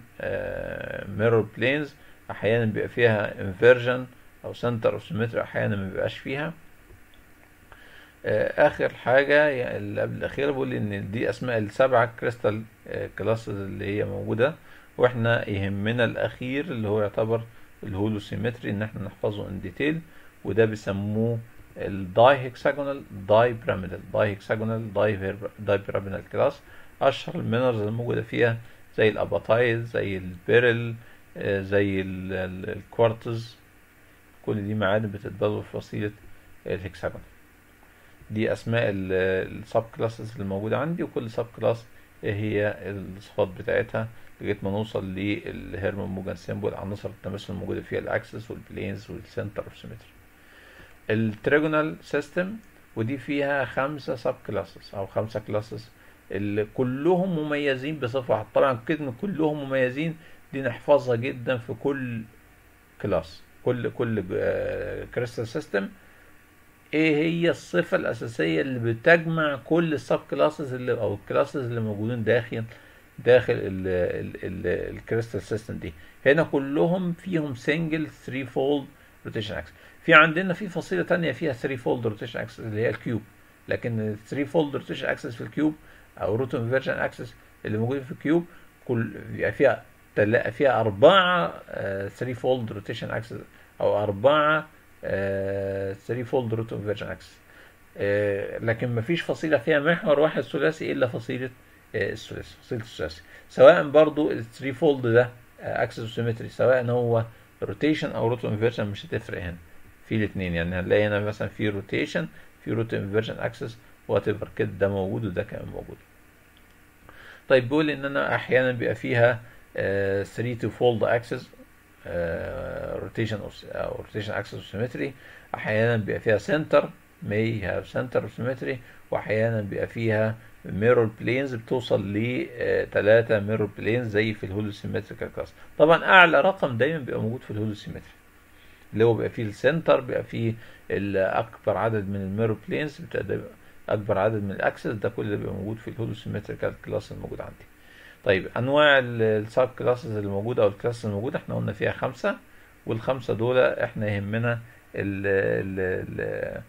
mirror planes أحيانا بيبقى فيها inversion أو center of symmetry أحيانا ما بيبقاش فيها. آخر حاجة يعني اللي قبل الأخيرة بيقول لي إن دي أسماء السبعة crystal classes اللي هي موجودة وإحنا يهمنا الأخير اللي هو يعتبر ال holosymmetry إن إحنا نحفظه in detail وده بيسموه ال dihexagonal dipyramidal dihexagonal di dipyramidal class أشهر ال minerals الموجوده فيها زي ال apatite زي ال beryl زي الكوارتز كل دي معادن بتتبلور في فصيله الهكساجون دي أسماء ال subclasses الموجوده عندي وكل سب كلاس إيه هي الصفات بتاعتها لغاية ما نوصل لل Hermann Mauguin symbol عناصر التماثل الموجودة فيها الأكسس والبلينز والسنتر اوف سيمتري التريجونال سيستم ودي فيها خمسة subclasses أو خمسة classes اللي كلهم مميزين بصفة واحدة. طبعا كلمة كلهم مميزين دي نحفظها جدا في كل class كل كل crystal system إيه هي الصفة الأساسية اللي بتجمع كل ال subclasses اللي أو ال classes اللي موجودين داخل داخل ال crystal system دي؟ هنا كلهم فيهم single 3 fold rotation axis في عندنا في فصيلة تانية فيها 3 fold rotation axis اللي هي ال cube لكن 3 fold rotation axis في ال cube أو roto inversion axis اللي موجود في ال cube كل يعني فيها فيها أربعة 3 fold rotation axis أو أربعة 3 fold roto inversion axis لكن مفيش فصيلة فيها محور واحد ثلاثي إلا فصيلة الثلاثي فصيلة الثلاثي. سواء برضو ال 3 fold ده axis symmetry سواء هو rotation أو roto inversion مش هتفرق هنا. في الاثنين يعني هنلاقي هنا مثلا في rotation في روتو انفيرجن اكسس وات ايفر كده ده موجود وده كمان موجود. طيب بيقول إن أنا أحيانا بيبقى فيها 3 تو فولد اكسس روتيشن أو روتيشن اكسس سيمتري أحيانا بيبقى فيها سنتر have center of symmetry. واحيانا بيبقى فيها mirror planes بتوصل ل 3 mirror planes زي في الهولو سيمتريكال كلاس. طبعا أعلى رقم دايما بيبقى موجود في الهولو سيمتري اللي هو بيبقى فيه السنتر بيبقى فيه أكبر عدد من الميرور بلينز أكبر عدد من الاكسس ده كل اللي بيبقى موجود في الهولو سيمتريكال كلاس الموجود عندي. طيب أنواع السب كلاسز اللي أو الكلاس الموجوده إحنا قلنا فيها خمسة والخمسة دول إحنا يهمنا ال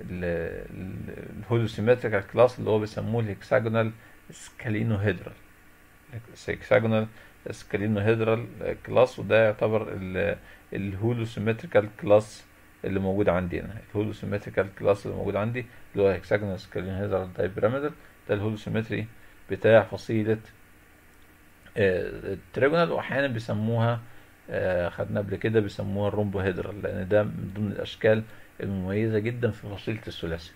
الهولو سيمتريكال كلاس اللي هو بيسموه الهكساجونال سكالينو هيدرال الهكساجونال سكالينو هيدرال كلاس وده يعتبر الهولو سيمتريكال كلاس اللي موجود عندنا الهولو سيمتريكال كلاس اللي موجود عندي اللي هو هكساجونال سكالينو هيدرال داي بيراميدال ده الهولو سيمتري بتاع فصيلة التريجونال واحيانا بيسموها خدنا قبل كده بيسموها الرومبو هيدرال لأن ده من ضمن الأشكال المميزة جدا في فصيلة الثلاثي.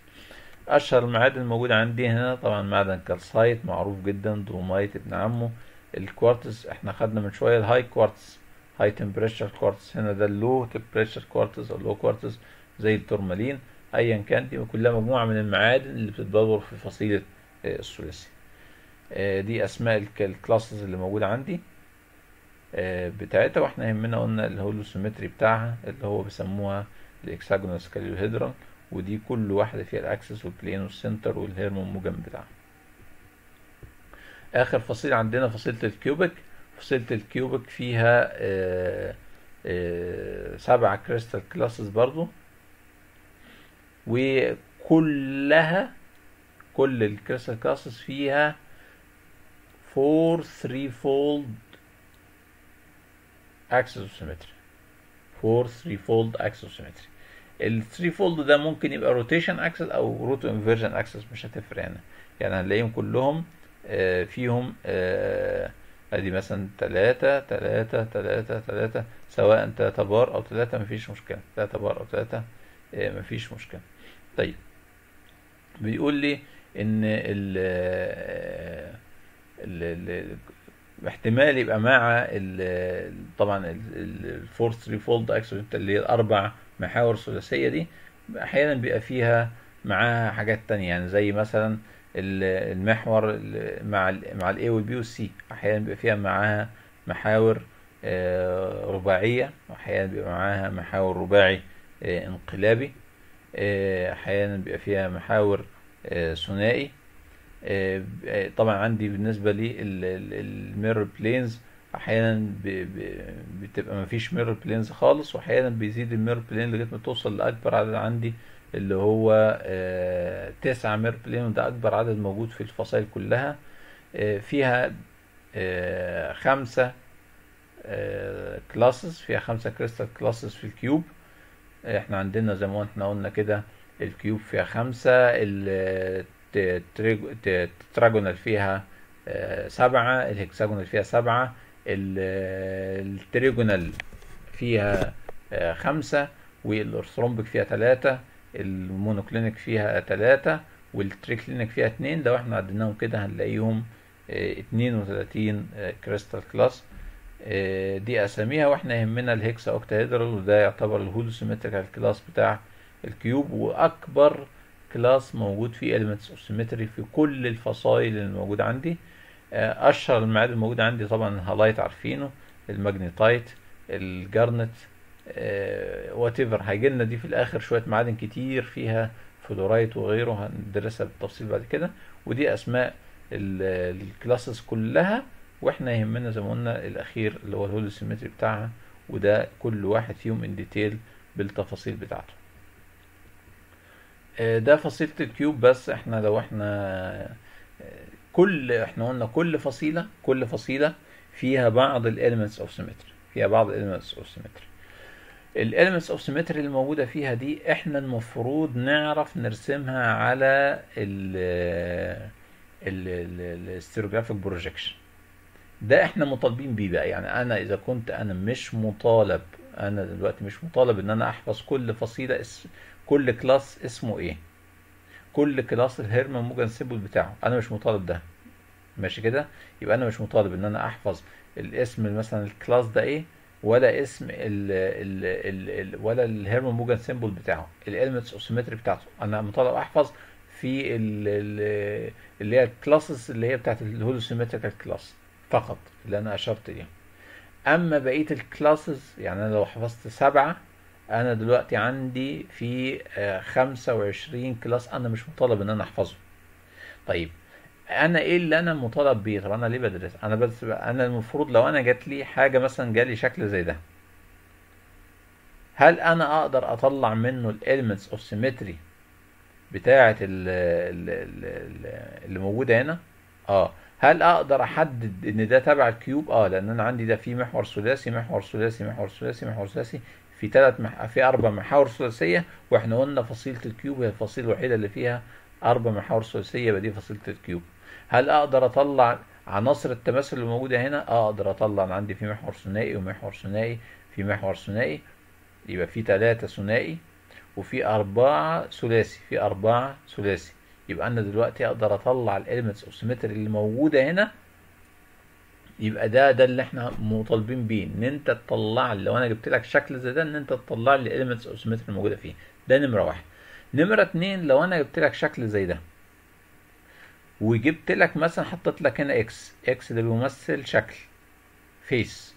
أشهر المعادن الموجودة عندي هنا طبعا معدن كالسايت معروف جدا دومايت ابن عمه الكوارتز إحنا خدنا من شوية الهاي كوارتز هاي تمبريتشر كوارتز هنا ده اللو تمبريتشر كوارتز أو لو كوارتز زي التورمالين ايا كان دي كلها مجموعة من المعادن اللي بتتدور في فصيلة الثلاثي. دي أسماء الكلاسز اللي موجودة عندي بتاعتها وإحنا يهمنا قلنا الهولو سيمتري بتاعها اللي هو بيسموها الاكساجونال سكاليوهيدرال ودي كل واحدة فيها الأكسس والبلين والسنتر والهيرمون موجن بتاعها. آخر فصيلة عندنا فصيلة الكيوبيك. فصيلة الكيوبيك فيها آآ سبعة كريستال كلاسز برضو. وكلها كل الكريستال كلاسز فيها فور ثري فولد اكسس سيمتري فور ثري فولد اكسس سيمتري الثري فولد ده ممكن يبقى روتيشن اكسس أو روتو انفيرجن اكسس مش هتفرق هنا. يعني هنلاقيهم كلهم آه فيهم آه أدي مثلا تلاتة تلاتة تلاتة تلاتة سواء تلاتة بار أو تلاتة مفيش مشكلة. تلاتة بار أو تلاتة آه مفيش مشكلة. طيب بيقول لي إن ال ال ال احتمال يبقى مع ال طبعا الفور ثري فولد اكسون اللي هي الأربع محاور ثلاثية دي أحيانا بيبقى فيها معاها حاجات تانية يعني زي مثلا ال- المحور ال- مع ال مع الاي والبي والسي أحيانا بيبقى فيها معاها محاور آه، رباعية واحيانا بيبقى معاها محاور رباعي آه، انقلابي آه، أحيانا بيبقى فيها محاور ثنائي. طبعا عندي بالنسبة لي الميرور بلينز أحيانا بتبقى ما فيش ميرور بلينز خالص واحيانا بيزيد الميرور بلين لغاية ما توصل لأكبر عدد عندي اللي هو آه، تسعة ميرور بلين وده أكبر عدد موجود في الفصائل كلها. آه، فيها آه، خمسة كلاسز فيها خمسة كريستال كلاسز في الكيوب إحنا عندنا زي ما إحنا قلنا كده الكيوب فيها خمسة التراجونال فيها آه، سبعة الهكساجونال فيها سبعة ال- التريجونال فيها آه، خمسة والأرثرومبك فيها تلاتة المونوكلينيك فيها تلاتة والتريكلينيك فيها اتنين. لو إحنا عديناهم كده هنلاقيهم اتنين وتلاتين كريستال كلاس. آه، دي أساميها وإحنا يهمنا الهكسا اوكتاهيدرال وده يعتبر الهولوسيمتريكال كلاس بتاع الكيوب وأكبر كلاس موجود فيه elements of symmetry في كل الفصائل اللي موجودة عندي. آه، أشهر المعادن الموجودة عندي طبعا الهالايت عارفينه الماجنيتايت الجارنت وات ايفر هيجي لنا دي في الآخر شوية معادن كتير فيها فلورايت وغيره هندرسها بالتفصيل بعد كده. ودي أسماء الكلاسز كلها وإحنا يهمنا زي ما قلنا الأخير اللي هو الهولوسيمتري بتاعها وده كل واحد فيهم ان ديتيل بالتفاصيل بتاعته. آه، ده فصيلة الكيوب بس. إحنا لو إحنا آه، كل إحنا قلنا كل فصيلة كل فصيلة فيها بعض الاليمنتس اوف سيمتري فيها بعض الاليمنتس اوف سيمتري الاليمنتس اوف سيمتري اللي موجودة فيها دي إحنا المفروض نعرف نرسمها على ال الستيروجرافيك بروجيكشن ده إحنا مطالبين بيه بقى. يعني أنا إذا كنت أنا مش مطالب أنا دلوقتي مش مطالب إن أنا أحفظ كل فصيلة اس... كل كلاس اسمه إيه؟ كل كلاس الهيرمان موجان سيمبل بتاعه. أنا مش مطالب ده. ماشي كده؟ يبقى أنا مش مطالب إن أنا أحفظ الاسم مثلا الكلاس ده إيه ولا اسم ال ال ال ال ولا الهيرمان موجان سيمبل بتاعه الاليمنتس اوف سيمتري بتاعته. أنا مطالب أحفظ في ال ال اللي هي الكلاسز اللي هي بتاعت الهولوسيمتريكال كلاس فقط اللي أنا أشرت ليها أما بقية ال classes يعني أنا لو حفظت سبعة أنا دلوقتي عندي في آه، 25 class أنا مش مطالب إن أنا أحفظه. طيب أنا إيه اللي أنا مطالب بيه؟ طب أنا ليه بدرس؟ أنا بس أنا المفروض لو أنا جات لي حاجة مثلا جالي شكل زي ده هل أنا أقدر أطلع منه ال elements of symmetry بتاعة ال- ال- ال- ال- اللي موجودة هنا؟ آه. هل أقدر أحدد إن ده تبع ال cube؟ آه لأن أنا عندي ده في محور ثلاثي محور ثلاثي محور ثلاثي محور ثلاثي. في ثلاث مح... في أربع محاور ثلاثية وإحنا قلنا فصيلة ال cube هي الفصيلة الوحيدة اللي فيها أربع محاور ثلاثية يبقى دي فصيلة ال cube. هل أقدر أطلع عناصر التماثل اللي موجودة هنا؟ أقدر أطلع أنا عندي في محور ثنائي ومحور ثنائي في محور ثنائي يبقى في ثلاثة ثنائي وفي أربعة ثلاثي في أربعة ثلاثي. يبقى أنا دلوقتي أقدر أطلع ال elements of symmetry اللي موجودة هنا يبقى ده ده اللي إحنا مطالبين بيه. إن انت تطلع لي لو أنا جبت لك شكل زي ده إن انت تطلع لي ال elements of symmetry الموجودة فيه. ده نمرة واحد. نمرة اتنين لو أنا جبت لك شكل زي ده وجبت لك مثلا حطيت لك هنا X X ده بيمثل شكل. face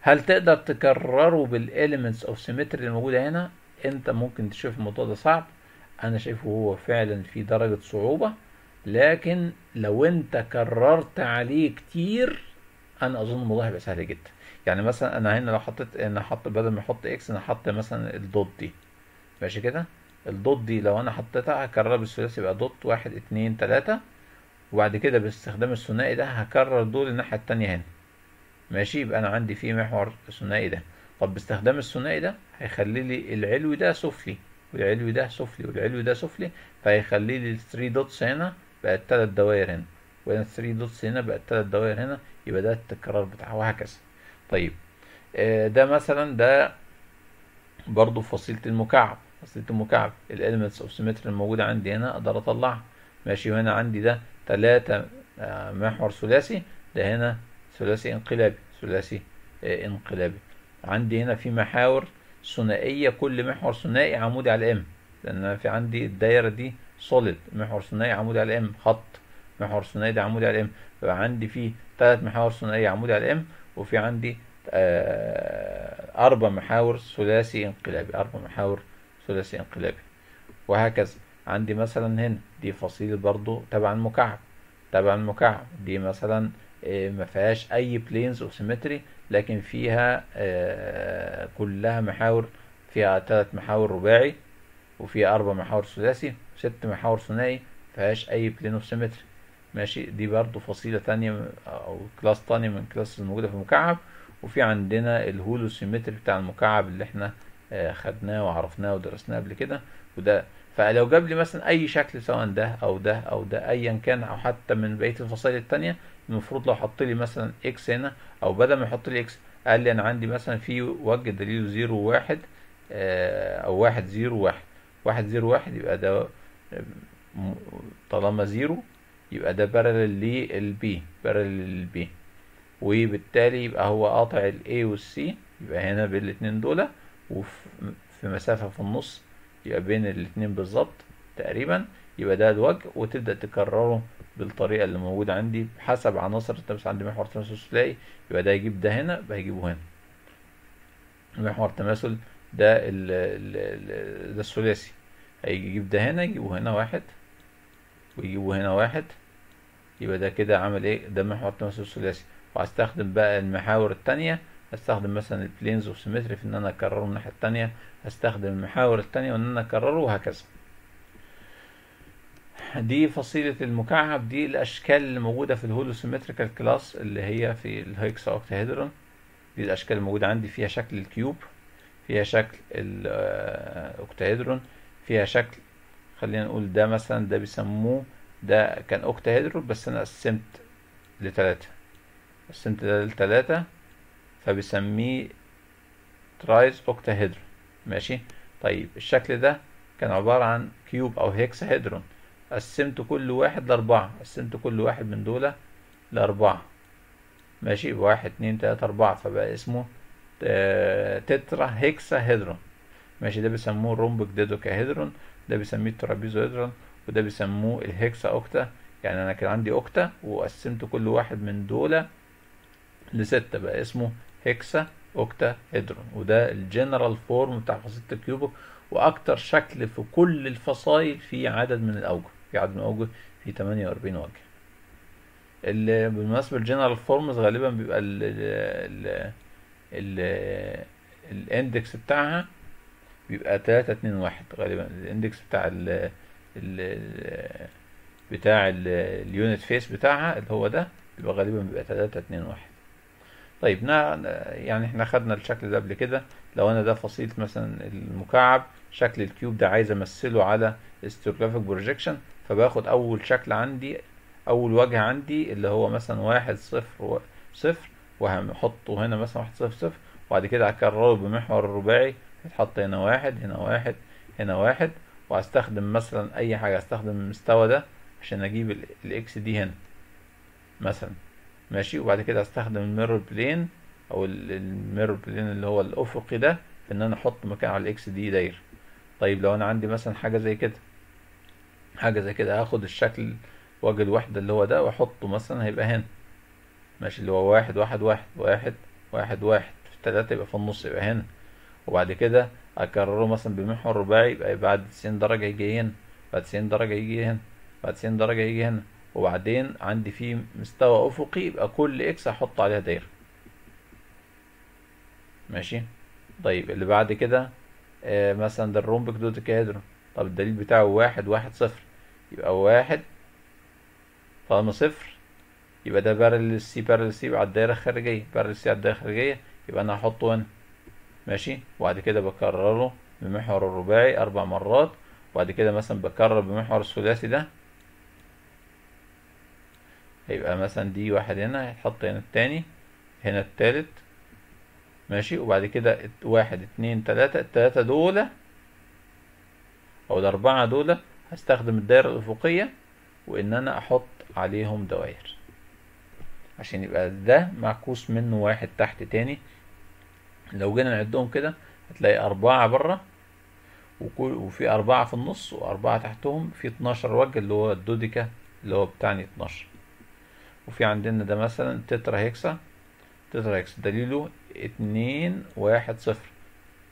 هل تقدر تكرره بال elements of symmetry الموجوده هنا؟ انت ممكن تشوف الموضوع ده صعب. أنا شايفه هو فعلا في درجة صعوبة. لكن لو انت كررت عليه كتير أنا أظن الموضوع هيبقى سهل جدا. يعني مثلا أنا هنا لو حطيت أنا حط بدل ما أحط X أنا حط مثلا ال dot دي. ماشي كده؟ ال dot دي لو أنا حطيتها هكررها بالثلاثي يبقى dot واحد اتنين تلاتة. وبعد كده باستخدام الثنائي ده هكرر دول الناحية التانية هنا. ماشي؟ يبقى أنا عندي في محور ثنائي ده. طب باستخدام الثنائي ده هيخلي لي العلوي ده سفلي والعلوي ده سفلي والعلوي ده سفلي فهيخلي لي ال three dots هنا بقت تلات دوائر هنا. وهنا ال three dots هنا بقت تلات دوائر هنا يبقى ده التكرار بتاعه وهكذا. طيب آه، ده مثلا ده برضو فصيلة المكعب. فصيلة المكعب ال elements of symmetry الموجودة عندي هنا أقدر أطلعها. ماشي وهنا عندي ده تلاتة آه، محور ثلاثي. ده هنا ثلاثي انقلابي ثلاثي آه، انقلابي. عندي هنا في محاور ثنائية كل محور ثنائي عمودي على m لأن في عندي الدايرة دي solid محور ثنائي عمودي على m خط محور ثنائي ده عمودي على m فبقى عندي فيه ثلاث محاور ثنائية عمودي على m وفي عندي أربع محاور ثلاثي انقلابي أربع محاور ثلاثي انقلابي وهكذا عندي مثلا هنا دي فصيلة برضو تبع المكعب تبع المكعب دي مثلا ما فيهاش أي planes of symmetry لكن فيها كلها محاور فيها ثلاث محاور رباعي وفيها أربع محاور ثلاثي وست محاور ثنائي مفيهاش أي plane of symmetry ماشي؟ دي برضو فصيلة تانية أو class تانية من class الموجودة في المكعب. وفي عندنا ال holosymmetry بتاع المكعب اللي إحنا آه، خدناه وعرفناه ودرسناه قبل كده. وده فلو جاب لي مثلا أي شكل سواء ده أو ده أو ده ايا كان أو حتى من بقية الفصائل التانية المفروض لو حط لي مثلا X هنا أو بدل ما يحط لي X قال لي أنا عندي مثلا في وجه دليله zero وواحد آه، أو واحد zero واحد. واحد zero واحد يبقى ده طالما zero يبقى ده parallel لل b parallel لل b وبالتالي يبقى هو قاطع ال A وال C يبقى هنا بين الاتنين دول وفي في مسافة في النص يبقى بين الاتنين بالظبط تقريبا يبقى ده الوجه وتبدأ تكرره بالطريقة اللي موجودة عندي بحسب عناصر التماس عندي محور تماثل ثلاثي يبقى ده يجيب ده هنا يبقى هيجيبه هنا. محور تماثل ده ال ده الثلاثي. هيجيب ده هنا يجيبه هنا واحد ويجيبه هنا واحد. يبقى ده كده عمل إيه؟ ده محور تماثل ثلاثي وهستخدم بقى المحاور التانية. هستخدم مثلا ال planes of symmetry في إن أنا أكرره الناحية التانية. هستخدم المحاور التانية وإن أنا أكرره وهكذا. دي فصيلة المكعب دي الأشكال اللي موجودة في ال holosymmetrical class اللي هي في ال hexaoctahedron دي الأشكال الموجودة عندي فيها شكل ال cube. فيها شكل ال octahedron فيها شكل خلينا نقول ده مثلا ده بيسموه ده كان octahedron بس أنا قسمت لتلاتة. قسمت ده لتلاتة فبسميه trisoctahedron. ماشي؟ طيب الشكل ده كان عبارة عن cube أو hexahedron. قسمت كل واحد لأربعة. قسمت كل واحد من دول لأربعة. ماشي؟ واحد اتنين تلاتة أربعة. فبقى اسمه tetrahexahedron ماشي ده بيسموه ال rhombic dodecahedron ده بيسميه ال trapezohedron وده بيسموه ال hexaocta. يعني أنا كان عندي octa وقسمت كل واحد من دول لستة بقى اسمه hexaoctahedron. وده ال general form بتاع فصيلة ال cubic وأكتر شكل في كل الفصائل في عدد من الأوجه. في عدد من الأوجه في 48 وجه. ال- بالمناسبة ال general forms غالبا بيبقى ال ال ال index بتاعها بيبقى تلاتة اتنين واحد غالبا. ال index بتاع ال ال بتاع ال- ال unit face بتاعها اللي هو ده بيبقى غالبا بيبقى تلاتة اتنين واحد. طيب نا يعني إحنا خدنا الشكل ده قبل كده. لو أنا ده فصيلة مثلا المكعب شكل ال cube ده عايز أمثله على stereographic projection فباخد أول شكل عندي أول وجه عندي اللي هو مثلا واحد صفر صفر وهحطه هنا مثلا واحد صفر صفر وبعد كده هكرره بمحور الرباعي يتحط هنا واحد هنا واحد هنا واحد وهستخدم مثلا أي حاجة استخدم المستوى ده عشان أجيب ال- ال face دي هنا مثلا. ماشي؟ وبعد كده استخدم ال mirror plane أو ال- ال mirror plane اللي هو الأفقي ده في إن أنا أحط مكان على ال face دي داير. طيب لو أنا عندي مثلا حاجة زي كده حاجة زي كده هاخد الشكل وجه الوحدة اللي هو ده وأحطه مثلا هيبقى هنا. ماشي اللي هو واحد واحد واحد واحد واحد واحد. في تلاتة يبقى في النص يبقى هنا. وبعد كده أكرره مثلا بمحور رباعي يبقى بعد 90 درجة يجي هنا بعد 90 درجة يجي هنا بعد 90 درجة يجي هنا. وبعدين عندي فيه مستوى أفقي يبقى كل إكس هحط عليها دايرة. ماشي؟ طيب اللي بعد كده آه مثلا ده الرومبك دوديكاهيدرون طب الدليل بتاعه واحد واحد صفر. يبقى واحد طالما صفر. يبقى ده parallel سي parallel سي على الدايرة الخارجية. parallel سي على الدايرة الخارجية يبقى أنا هحطه هنا ماشي؟ وبعد كده بكرره بمحور الرباعي أربع مرات. وبعد كده مثلا بكرر بمحور الثلاثي ده. هيبقى مثلا دي واحد هنا هيتحط هنا التاني هنا التالت. ماشي؟ وبعد كده واحد اتنين تلاتة. التلاتة دول أو الأربعة دول هستخدم الدايرة الأفقية وإن أنا أحط عليهم دوائر. عشان يبقى ده معكوس منه واحد تحت تاني. لو جينا نعدهم كده هتلاقي أربعة بره وفي أربعة في النص وأربعة تحتهم في 12 وجه اللي هو الدوديكا اللي هو بتاعني 12 وفي عندنا ده مثلا تترا هيكسا. تترا هيكسا دليله اتنين واحد صفر.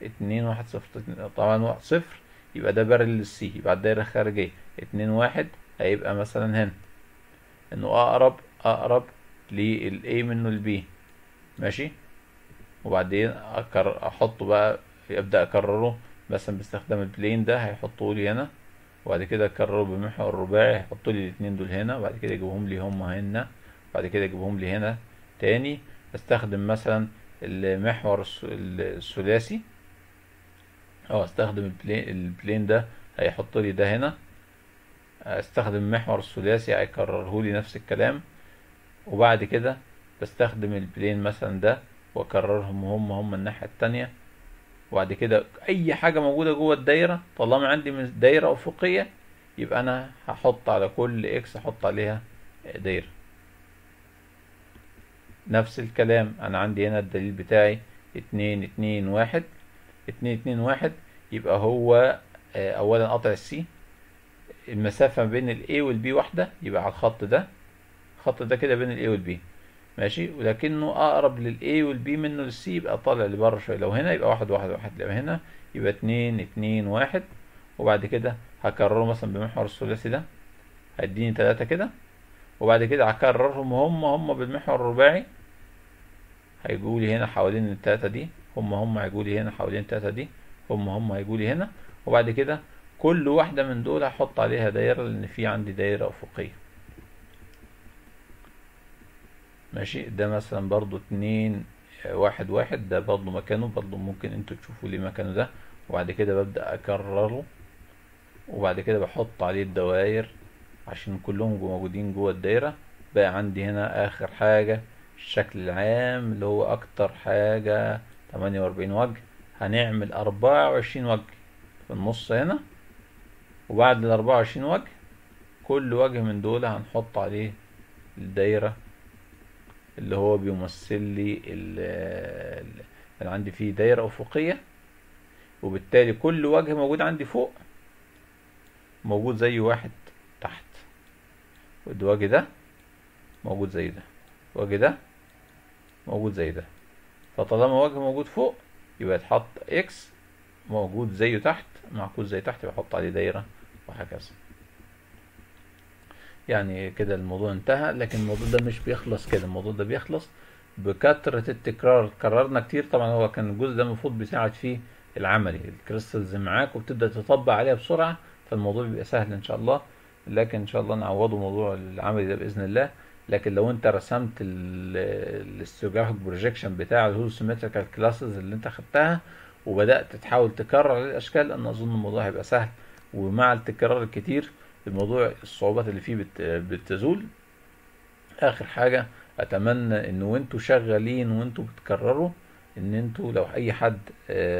اتنين واحد صفر. طبعا واحد صفر يبقى ده parallel لل C. يبقى الدايرة الخارجية اتنين واحد هيبقى مثلا هنا. إنه اقرب أقرب لل A منه ال B ماشي؟ وبعدين أكر... أحطه بقى ابدا أكرره مثلا باستخدام ال plane ده هيحطه لي هنا. وبعد كده أكرره بمحور الرباعي هيحطوا لي الاثنين دول هنا. وبعد كده يجيبهم لي هم هنا. وبعد كده يجيبهم لي هنا تاني. أستخدم مثلا المحور الثلاثي. أو أستخدم البلين ده هيحط لي ده هنا. أستخدم المحور الثلاثي هيكرره لي نفس الكلام. وبعد كده بستخدم البلين مثلا ده واكررهم هم هم الناحية التانية. وبعد كده أي حاجة موجودة جوه الدايرة طالما عندي من دايرة أفقية يبقى أنا هحط على كل إكس أحط عليها دايرة. نفس الكلام أنا عندي هنا الدليل بتاعي اتنين اتنين واحد. اتنين اتنين واحد يبقى هو اولا قطع ال C المسافة بين ال A وال B واحدة يبقى على الخط ده. الخط ده كده بين ال A وال B. ماشي؟ ولكنه أقرب لل A وال B منه لل C يبقى طالع لبره شوية. لو هنا يبقى واحد واحد واحد. لو هنا يبقى اتنين اتنين واحد. وبعد كده هكرره مثلا بمحور الثلاثي ده. هيديني تلاتة كده. وبعد كده هكررهم هم هم بالمحور الرباعي. هيجوا لي هنا حوالين التلاتة دي. هم هم هيجوا لي هنا حوالين التلاتة دي. هم هم هيجوا لي هنا. وبعد كده كل واحدة من دول هحط عليها دايرة لأن في عندي دايرة أفقية. ماشي؟ ده مثلا برضو اتنين واحد واحد. ده برضو مكانه برضو ممكن أنتوا تشوفوا لي مكانه ده. وبعد كده ببدأ أكرره. وبعد كده بحط عليه الدوائر عشان كلهم جو موجودين جوه الدايرة. بقى عندي هنا آخر حاجة الشكل العام اللي هو أكتر حاجة تمانية وأربعين وجه. هنعمل أربعة وعشرين وجه في النص هنا. وبعد الأربعة وعشرين وجه كل وجه من دول هنحط عليه الدايرة. اللي هو بيمثل لي اللي عندي فيه دايرة أفقية وبالتالي كل وجه موجود عندي فوق موجود زي واحد تحت. الوجه ده موجود زي ده الوجه ده موجود زي ده. فطالما وجه موجود فوق يبقى يتحط إكس موجود زيه تحت معكوس زي تحت أحط عليه دايرة وهكذا. يعني كده الموضوع انتهى لكن الموضوع ده مش بيخلص كده الموضوع ده بيخلص بكثرة التكرار. كررنا كتير طبعا هو كان الجزء ده المفروض بيساعد فيه العملي ال crystals معاك وبتبدأ تطبق عليها بسرعة فالموضوع بيبقى سهل إن شاء الله. لكن إن شاء الله نعوضه موضوع العملي ده بإذن الله. لكن لو أنت رسمت ال stereographic projection بتاع ال holosymmetrical classes اللي أنت خدتها وبدأت تحاول تكرر الأشكال أنا أظن الموضوع هيبقى سهل. ومع التكرار الكتير الموضوع الصعوبات اللي فيه بت بتزول. آخر حاجة أتمنى إن وأنتوا شغالين وأنتوا بتكرروا إن أنتوا لو أي حد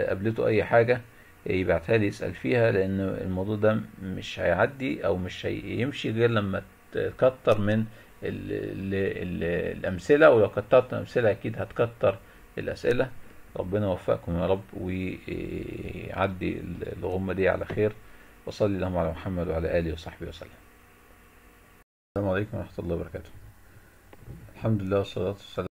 قابلته أي حاجة يبعتها لي يسأل فيها لأن الموضوع ده مش هيعدي أو مش هيمشي غير لما تكتر من ال ال ال الأمثلة ولو كترت الامثله أكيد هتكتر الأسئلة. ربنا يوفقكم يا رب ويعدي الغمة دي على خير. وصلي اللهم على محمد وعلى آله وصحبه وسلم. السلام عليكم ورحمة الله وبركاته. الحمد لله والصلاة والسلام